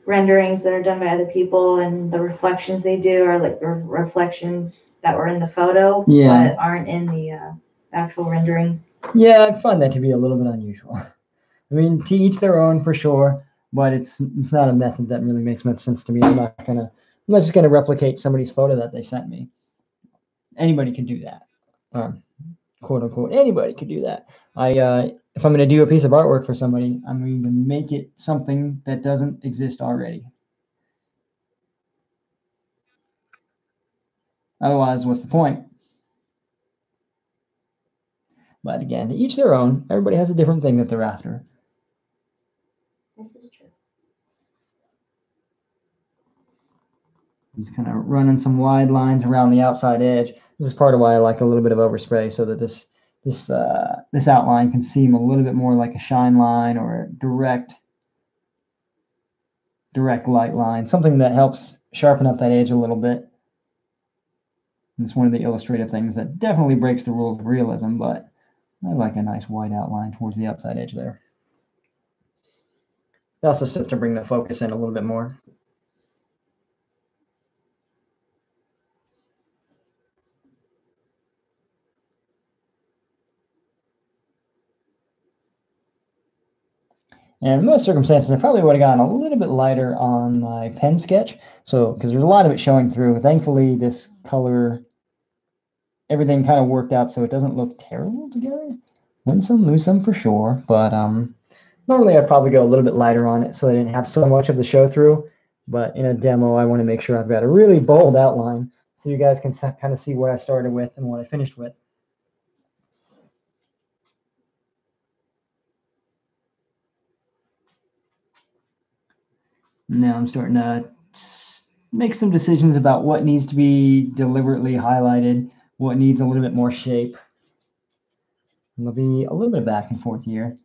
renderings that are done by other people and the reflections they do are like re- reflections that were in the photo Yeah. but aren't in the uh, actual rendering. Yeah, I find that to be a little bit unusual. I mean, to each their own for sure, but it's it's not a method that really makes much sense to me. I'm not gonna I'm not just gonna replicate somebody's photo that they sent me. Anybody can do that. Um, quote unquote anybody could do that. I uh, if I'm going to do a piece of artwork for somebody, I'm going to make it something that doesn't exist already. Otherwise, what's the point? But again, to each their own. Everybody has a different thing that they're after. This is true. I'm just kind of running some wide lines around the outside edge. This is part of why I like a little bit of overspray so that this this uh, this outline can seem a little bit more like a shine line or a direct direct light line, something that helps sharpen up that edge a little bit. And it's one of the illustrative things that definitely breaks the rules of realism, but I like a nice white outline towards the outside edge there. It also starts to bring the focus in a little bit more. And in most circumstances, I probably would have gotten a little bit lighter on my pen sketch. So, because there's a lot of it showing through. Thankfully, this color, everything kind of worked out so it doesn't look terrible together. Win some, lose some for sure. But um, normally I'd probably go a little bit lighter on it so I didn't have so much of the show through. But in a demo, I want to make sure I've got a really bold outline so you guys can kind of see what I started with and what I finished with. Now I'm starting to make some decisions about what needs to be deliberately highlighted, what needs a little bit more shape. And there'll be a little bit of back and forth here.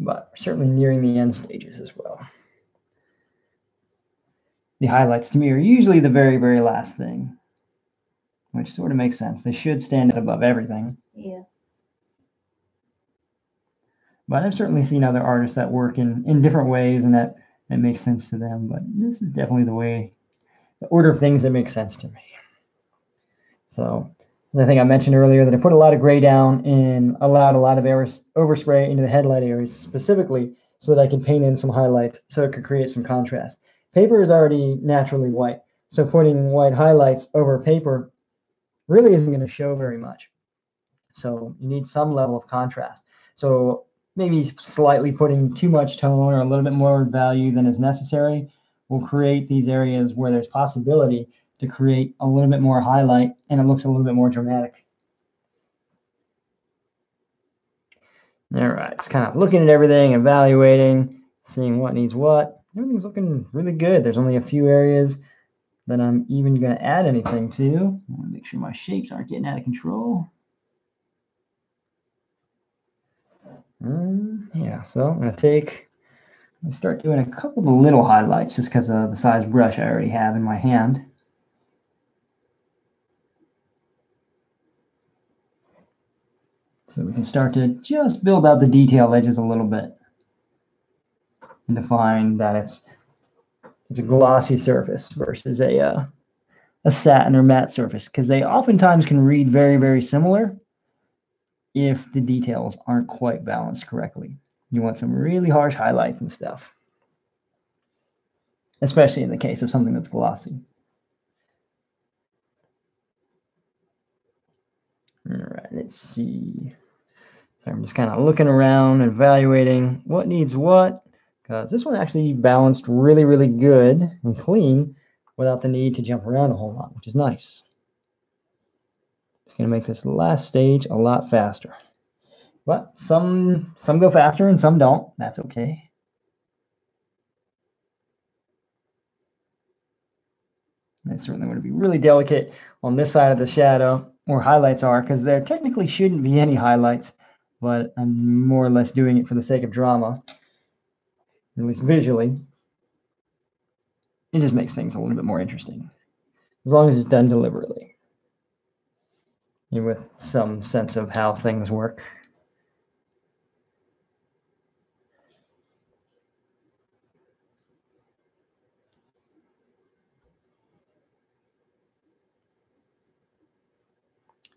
But certainly nearing the end stages as well. The highlights to me are usually the very, very last thing, which sort of makes sense. They should stand out above everything. Yeah. But I've certainly seen other artists that work in, in different ways and that, that makes sense to them. But this is definitely the way, the order of things that makes sense to me. So I think I mentioned earlier that I put a lot of gray down and allowed a lot of air, overspray into the headlight areas specifically so that I can paint in some highlights so it could create some contrast. Paper is already naturally white, so putting white highlights over paper really isn't going to show very much. So you need some level of contrast. So maybe slightly putting too much tone or a little bit more value than is necessary will create these areas where there's possibility to create a little bit more highlight and it looks a little bit more dramatic. All right, it's kind of looking at everything, evaluating, seeing what needs what. Everything's looking really good. There's only a few areas that I'm even going to add anything to. make sure my shapes aren't getting out of control. Um, yeah, so I'm going to take and start doing a couple of little highlights just because of the size brush I already have in my hand. So we can start to just build out the detail edges a little bit and define that it's it's a glossy surface versus a uh, a satin or matte surface because they oftentimes can read very very similar if the details aren't quite balanced correctly. You want some really harsh highlights and stuff, especially in the case of something that's glossy. All right, let's see. So I'm just kind of looking around evaluating what needs what, because this one actually balanced really, really good and clean without the need to jump around a whole lot, which is nice. It's going to make this last stage a lot faster. But some some go faster and some don't. That's okay. I certainly want to be really delicate on this side of the shadow where highlights are because there technically shouldn't be any highlights but I'm more or less doing it for the sake of drama, at least visually. It just makes things a little bit more interesting, as long as it's done deliberately and with some sense of how things work.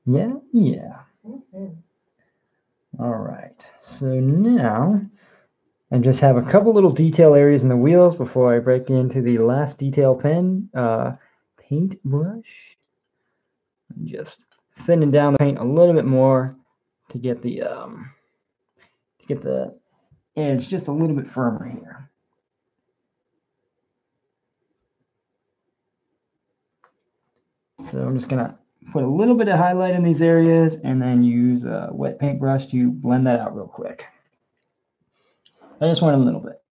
Yeah, yeah. -hmm. All right, so now I just have a couple little detail areas in the wheels before I break into the last detail pen uh, paint brush. just thinning down the paint a little bit more to get the um, to get the edge just a little bit firmer here. So I'm just gonna put a little bit of highlight in these areas and then use a wet paintbrush to blend that out real quick. I just want a little bit.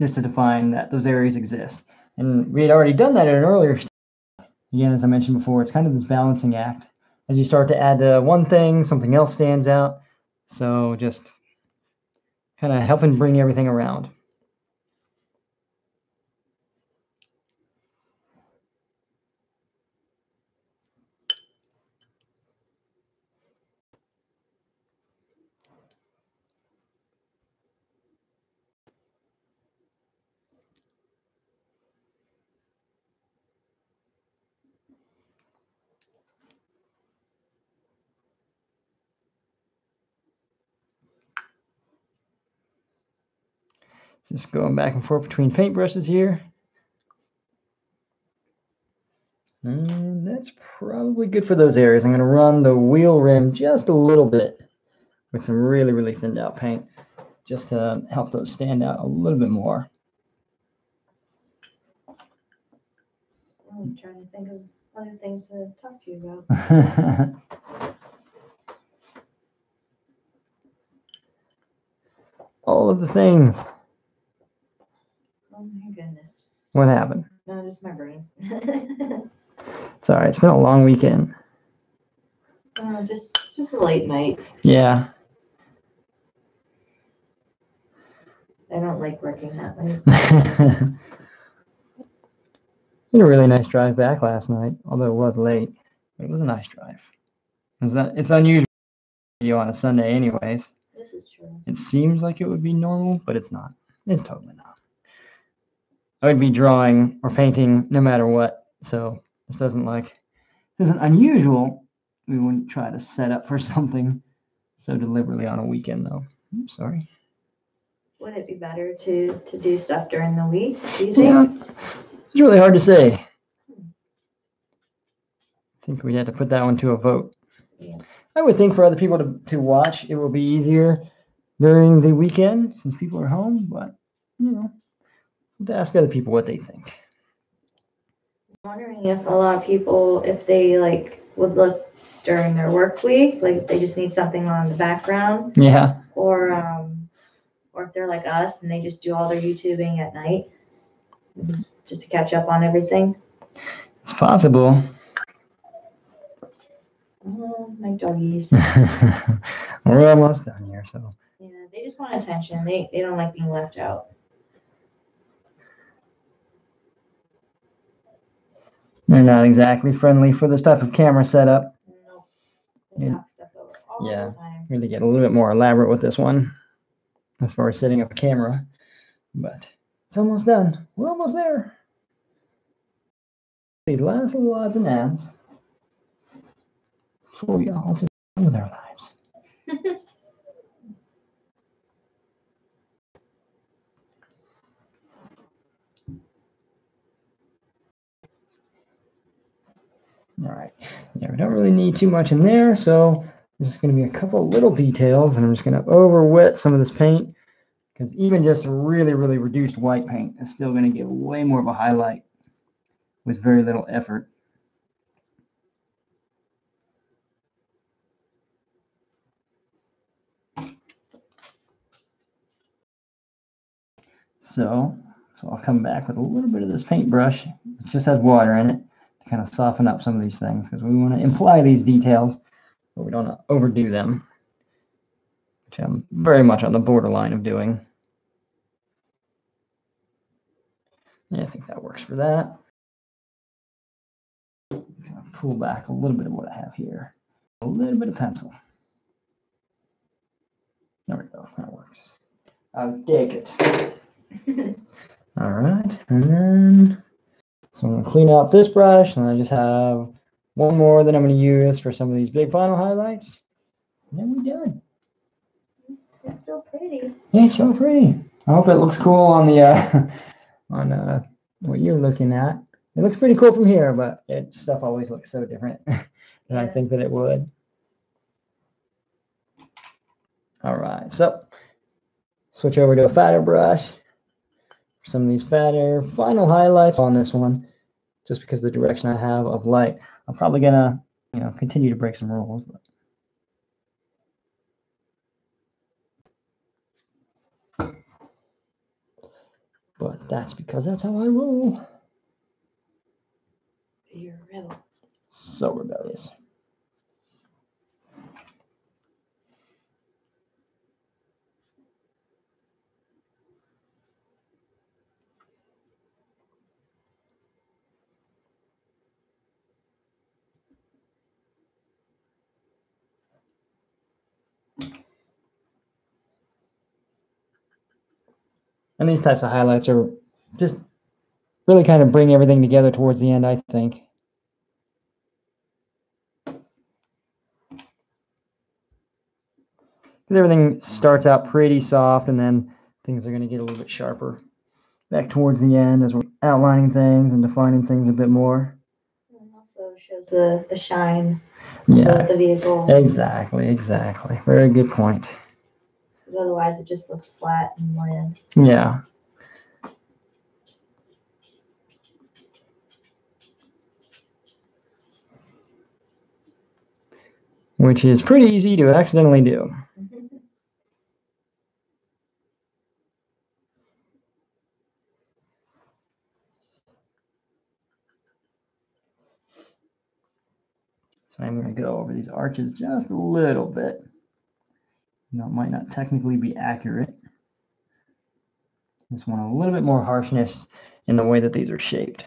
Just to define that those areas exist. And we had already done that in an earlier step. Again, as I mentioned before, it's kind of this balancing act. As you start to add to one thing, something else stands out. So just kind of helping bring everything around. Just going back and forth between paintbrushes here. And that's probably good for those areas. I'm going to run the wheel rim just a little bit with some really, really thinned out paint just to help those stand out a little bit more. I'm trying to think of other things to talk to you about. All of the things. Oh my goodness. What happened? No, just my brain. it's all right. It's been a long weekend. Uh, just just a late night. Yeah. I don't like working that way. had a really nice drive back last night, although it was late. It was a nice drive. It's, not, it's unusual video on a Sunday, anyways. This is true. It seems like it would be normal, but it's not. It's totally not. I would be drawing or painting no matter what, so this doesn't like this isn't unusual. We wouldn't try to set up for something so deliberately on a weekend, though. I'm sorry. Would it be better to to do stuff during the week? Do you think? Yeah, it's really hard to say. I think we had to put that one to a vote. Yeah. I would think for other people to, to watch, it will be easier during the weekend since people are home, but you know, we'll have to ask other people what they think. I'm Wondering if a lot of people, if they like would look during their work week, like they just need something on the background, Yeah, or um, or if they're like us and they just do all their YouTubing at night, just, just to catch up on everything. it's possible. Oh, my doggies. We're almost done here, so Yeah, they just want attention. They they don't like being left out. They're not exactly friendly for this type of camera setup. Nope. They Yeah. knock stuff over all Yeah. the time. Really get a little bit more elaborate with this one as far as setting up a camera, but it's almost done. We're almost there. These last little odds and ends before we all just with our lives. All right. Yeah, we don't really need too much in there, so there's just going to be a couple little details, and I'm just going to over wet some of this paint because even just really, really reduced white paint is still going to give way more of a highlight with very little effort. So, so I'll come back with a little bit of this paintbrush. It just has water in it kind of soften up some of these things because we want to imply these details, but we don't want to overdo them, which I'm very much on the borderline of doing. Yeah, I think that works for that. Kind of pull back a little bit of what I have here. A little bit of pencil. There we go. That works. I'll take it. All right, and then so I'm gonna clean out this brush, and I just have one more that I'm gonna use for some of these big final highlights. And then we're done. It's so pretty. Yeah, it's so pretty. I hope it looks cool on the uh, on uh, what you're looking at. It looks pretty cool from here, but it stuff always looks so different than I think that it would. All right, so switch over to a fatter brush. For some of these fatter final highlights on this one, just because the direction I have of light, I'm probably gonna, you know, continue to break some rules. But but that's because that's how I roll. You're. So rebellious. And these types of highlights are just really kind of bring everything together towards the end, I think. Because everything starts out pretty soft and then things are going to get a little bit sharper back towards the end as we're outlining things and defining things a bit more. And also shows the the shine Yeah, of the vehicle. exactly, exactly. Very good point. 'Cause otherwise, it just looks flat and bland. Yeah. Which is pretty easy to accidentally do. So I'm going to go over these arches just a little bit. That might not technically be accurate. Just want a little bit more harshness in the way that these are shaped.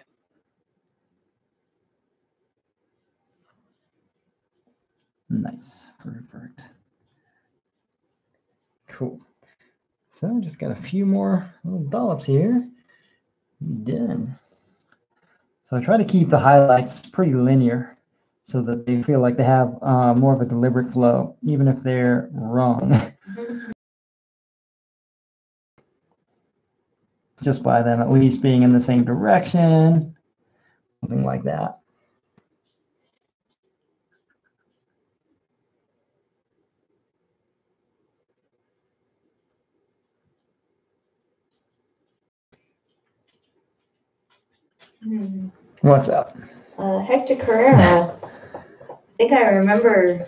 Nice, perfect. Cool. So just got a few more little dollops here. Done. So I try to keep the highlights pretty linear so that they feel like they have uh, more of a deliberate flow, even if they're wrong. Just by them at least being in the same direction, something like that. Hmm. What's up? Uh, Hector Carrera. I think I remember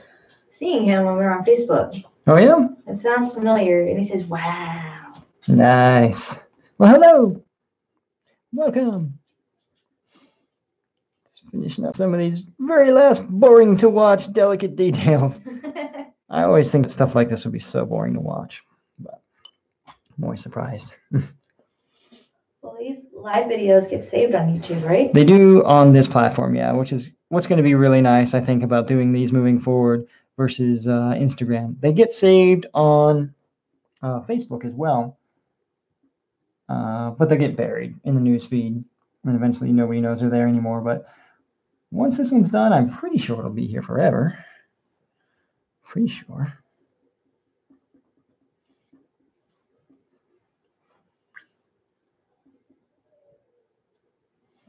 seeing him when we were on Facebook. Oh, yeah? It sounds familiar, and he says, "Wow." Nice. Well, hello. Welcome. Just finishing up some of these very last boring to watch delicate details. I always think that stuff like this would be so boring to watch, but I'm always surprised. well, these live videos get saved on YouTube, right? They do on this platform, yeah, which is what's going to be really nice, I think, about doing these moving forward versus uh, Instagram. They get saved on uh, Facebook as well, uh, but they get buried in the news feed, and eventually nobody knows they're there anymore. But once this one's done, I'm pretty sure it'll be here forever. Pretty sure.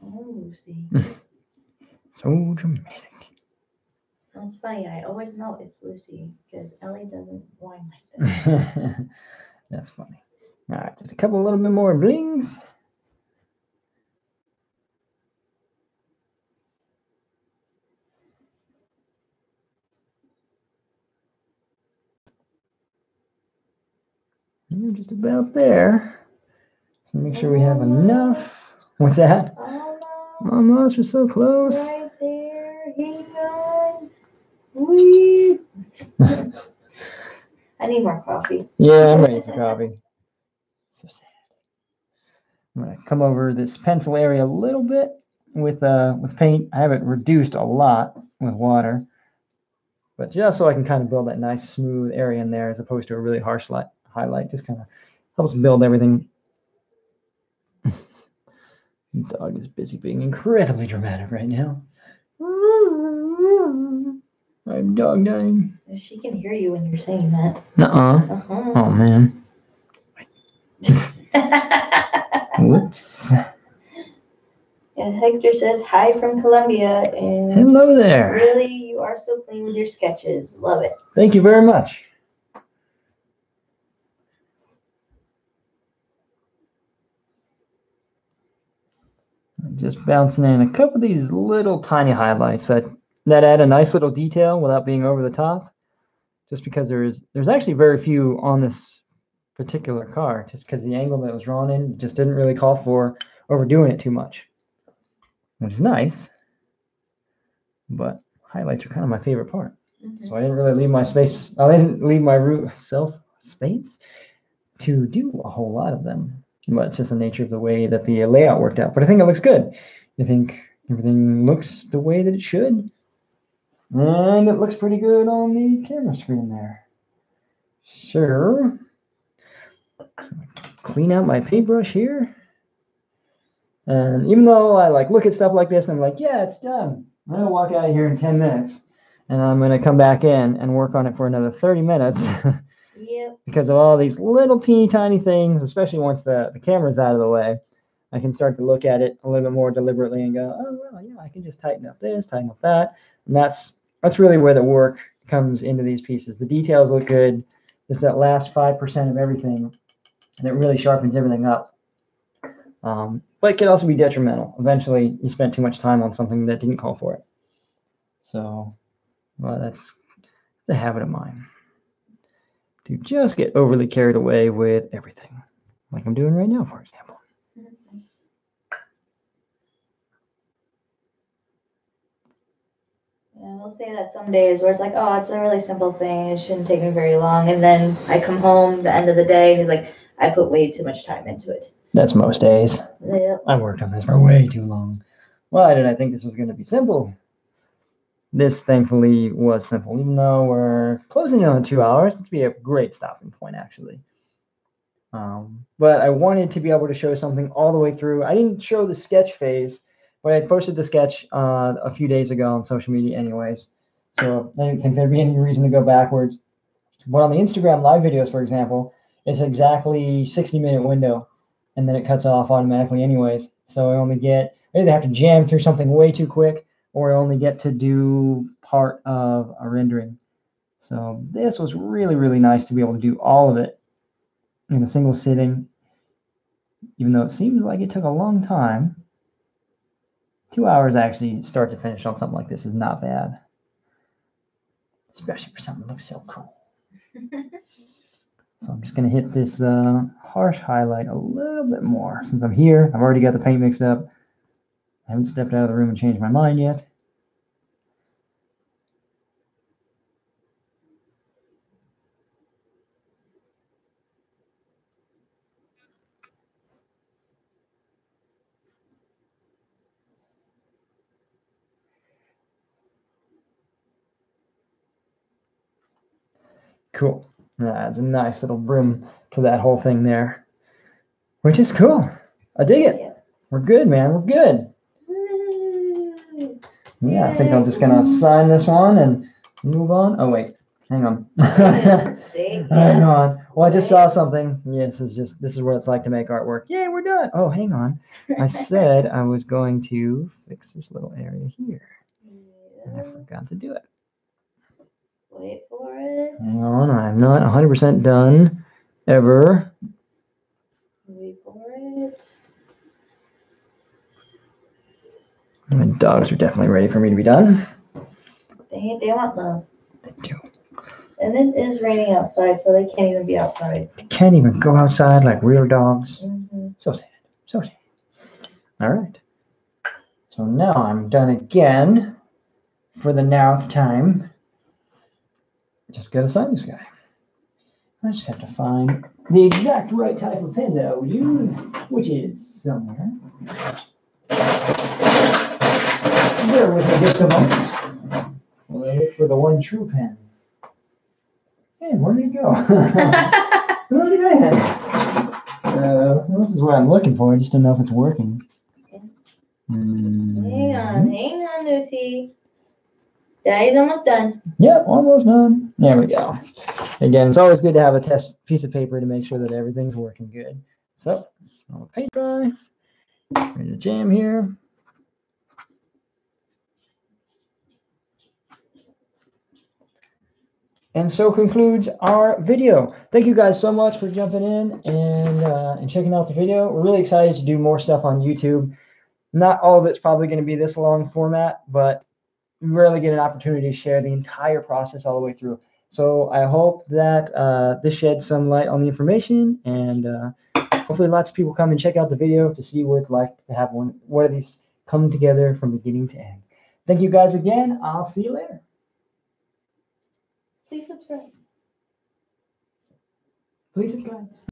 Oh, Lucy. So dramatic. That's funny. I always know it's Lucy because Ellie doesn't whine like this. That's funny. All right, just a couple, little bit more blings. You're just about there. So make sure we have oh. enough. What's that? Oh. Almost we're so close. right there. Hang on. Whee. I need more coffee. Yeah, I'm ready for coffee. So sad. I'm gonna come over this pencil area a little bit with uh with paint. I have it reduced a lot with water, but just so I can kind of build that nice smooth area in there as opposed to a really harsh light highlight. Just kind of helps build everything. Dog is busy being incredibly dramatic right now. I'm dog dying. She can hear you when you're saying that. Nuh-uh. Uh-huh. Oh man. Whoops. And Hector says hi from Colombia, and Hello there. really, you are so clean with your sketches. Love it. Thank you very much. Just bouncing in a couple of these little tiny highlights that that add a nice little detail without being over the top. Just because there's there's actually very few on this particular car, just because the angle that was drawn in just didn't really call for overdoing it too much, which is nice. But highlights are kind of my favorite part. Mm-hmm. So I didn't really leave my space. I didn't leave my root self space to do a whole lot of them. It's just the nature of the way that the layout worked out. But I think it looks good. I think everything looks the way that it should. And it looks pretty good on the camera screen there. Sure. So clean out my paintbrush here. And even though I like look at stuff like this and I'm like, yeah, it's done. I'm gonna walk out of here in 10 minutes and I'm going to come back in and work on it for another 30 minutes Because of all these little teeny tiny things, especially once the, the camera's out of the way. I can start to look at it a little bit more deliberately and go, oh, well, yeah, I can just tighten up this, tighten up that. And that's that's really where the work comes into these pieces. The details look good. It's that last 5% of everything that really sharpens everything up. Um, but it can also be detrimental. Eventually, you spent too much time on something that didn't call for it. So, well, that's the habit of mine to just get overly carried away with everything, like I'm doing right now, for example. Yeah, I'll say that some days where it's like, oh, it's a really simple thing. It shouldn't take me very long. And then I come home the end of the day and he's like, I put way too much time into it. That's most days. Yeah. I worked on this for way too long. Why did I think this was going to be simple? This thankfully was simple, even though we're closing in on two hours. It'd be a great stopping point, actually. Um, but I wanted to be able to show something all the way through. I didn't show the sketch phase, but I posted the sketch uh, a few days ago on social media, anyways. So I didn't think there'd be any reason to go backwards. But on the Instagram live videos, for example, it's exactly 60 minute window, and then it cuts off automatically, anyways. So I only get I either have to jam through something way too quick, or I only get to do part of a rendering. So this was really, really nice to be able to do all of it in a single sitting, even though it seems like it took a long time. Two hours actually, start to finish on something like this is not bad, especially for something that looks so cool. So I'm just gonna hit this uh, harsh highlight a little bit more since I'm here. I've already got the paint mixed up. I haven't stepped out of the room and changed my mind yet. Cool. That's a nice little brim to that whole thing there, which is cool. I dig it. We're good, man. We're good. Yeah, I think I'm just gonna sign this one and move on. Oh wait, hang on. Hang on. Well, I just saw something. Yes, this is just this is what it's like to make artwork. Yeah, we're done. Oh, hang on. I said I was going to fix this little area here, and I forgot to do it. Wait for it. Hang on, I'm not 100% done ever. Wait for it. My dogs are definitely ready for me to be done. They, they want love. They do. And it is raining outside, so they can't even be outside. They can't even go outside like real dogs. Mhm. So sad. So sad. All right. So now I'm done again for the nowth time. Just gotta sign this guy. I just have to find the exact right type of pen that I would use, which is somewhere. Bear with me just a moment. While I look for the one true pen. Hey, where did it go? Where did I have? Uh, this is what I'm looking for. I just don't know if it's working. Okay. Hang on, hang on, Lucy. Daddy's almost done. Yep, almost done. There we go. Again, it's always good to have a test piece of paper to make sure that everything's working good. So, I'll paint dry. Ready to jam here. And so concludes our video. Thank you guys so much for jumping in and uh, and checking out the video. We're really excited to do more stuff on YouTube. Not all of it's probably going to be this long format, but we rarely get an opportunity to share the entire process all the way through. So I hope that uh, this sheds some light on the information, and uh, hopefully lots of people come and check out the video to see what it's like to have one one of these come together from beginning to end. Thank you guys again. I'll see you later. Please subscribe. Please subscribe.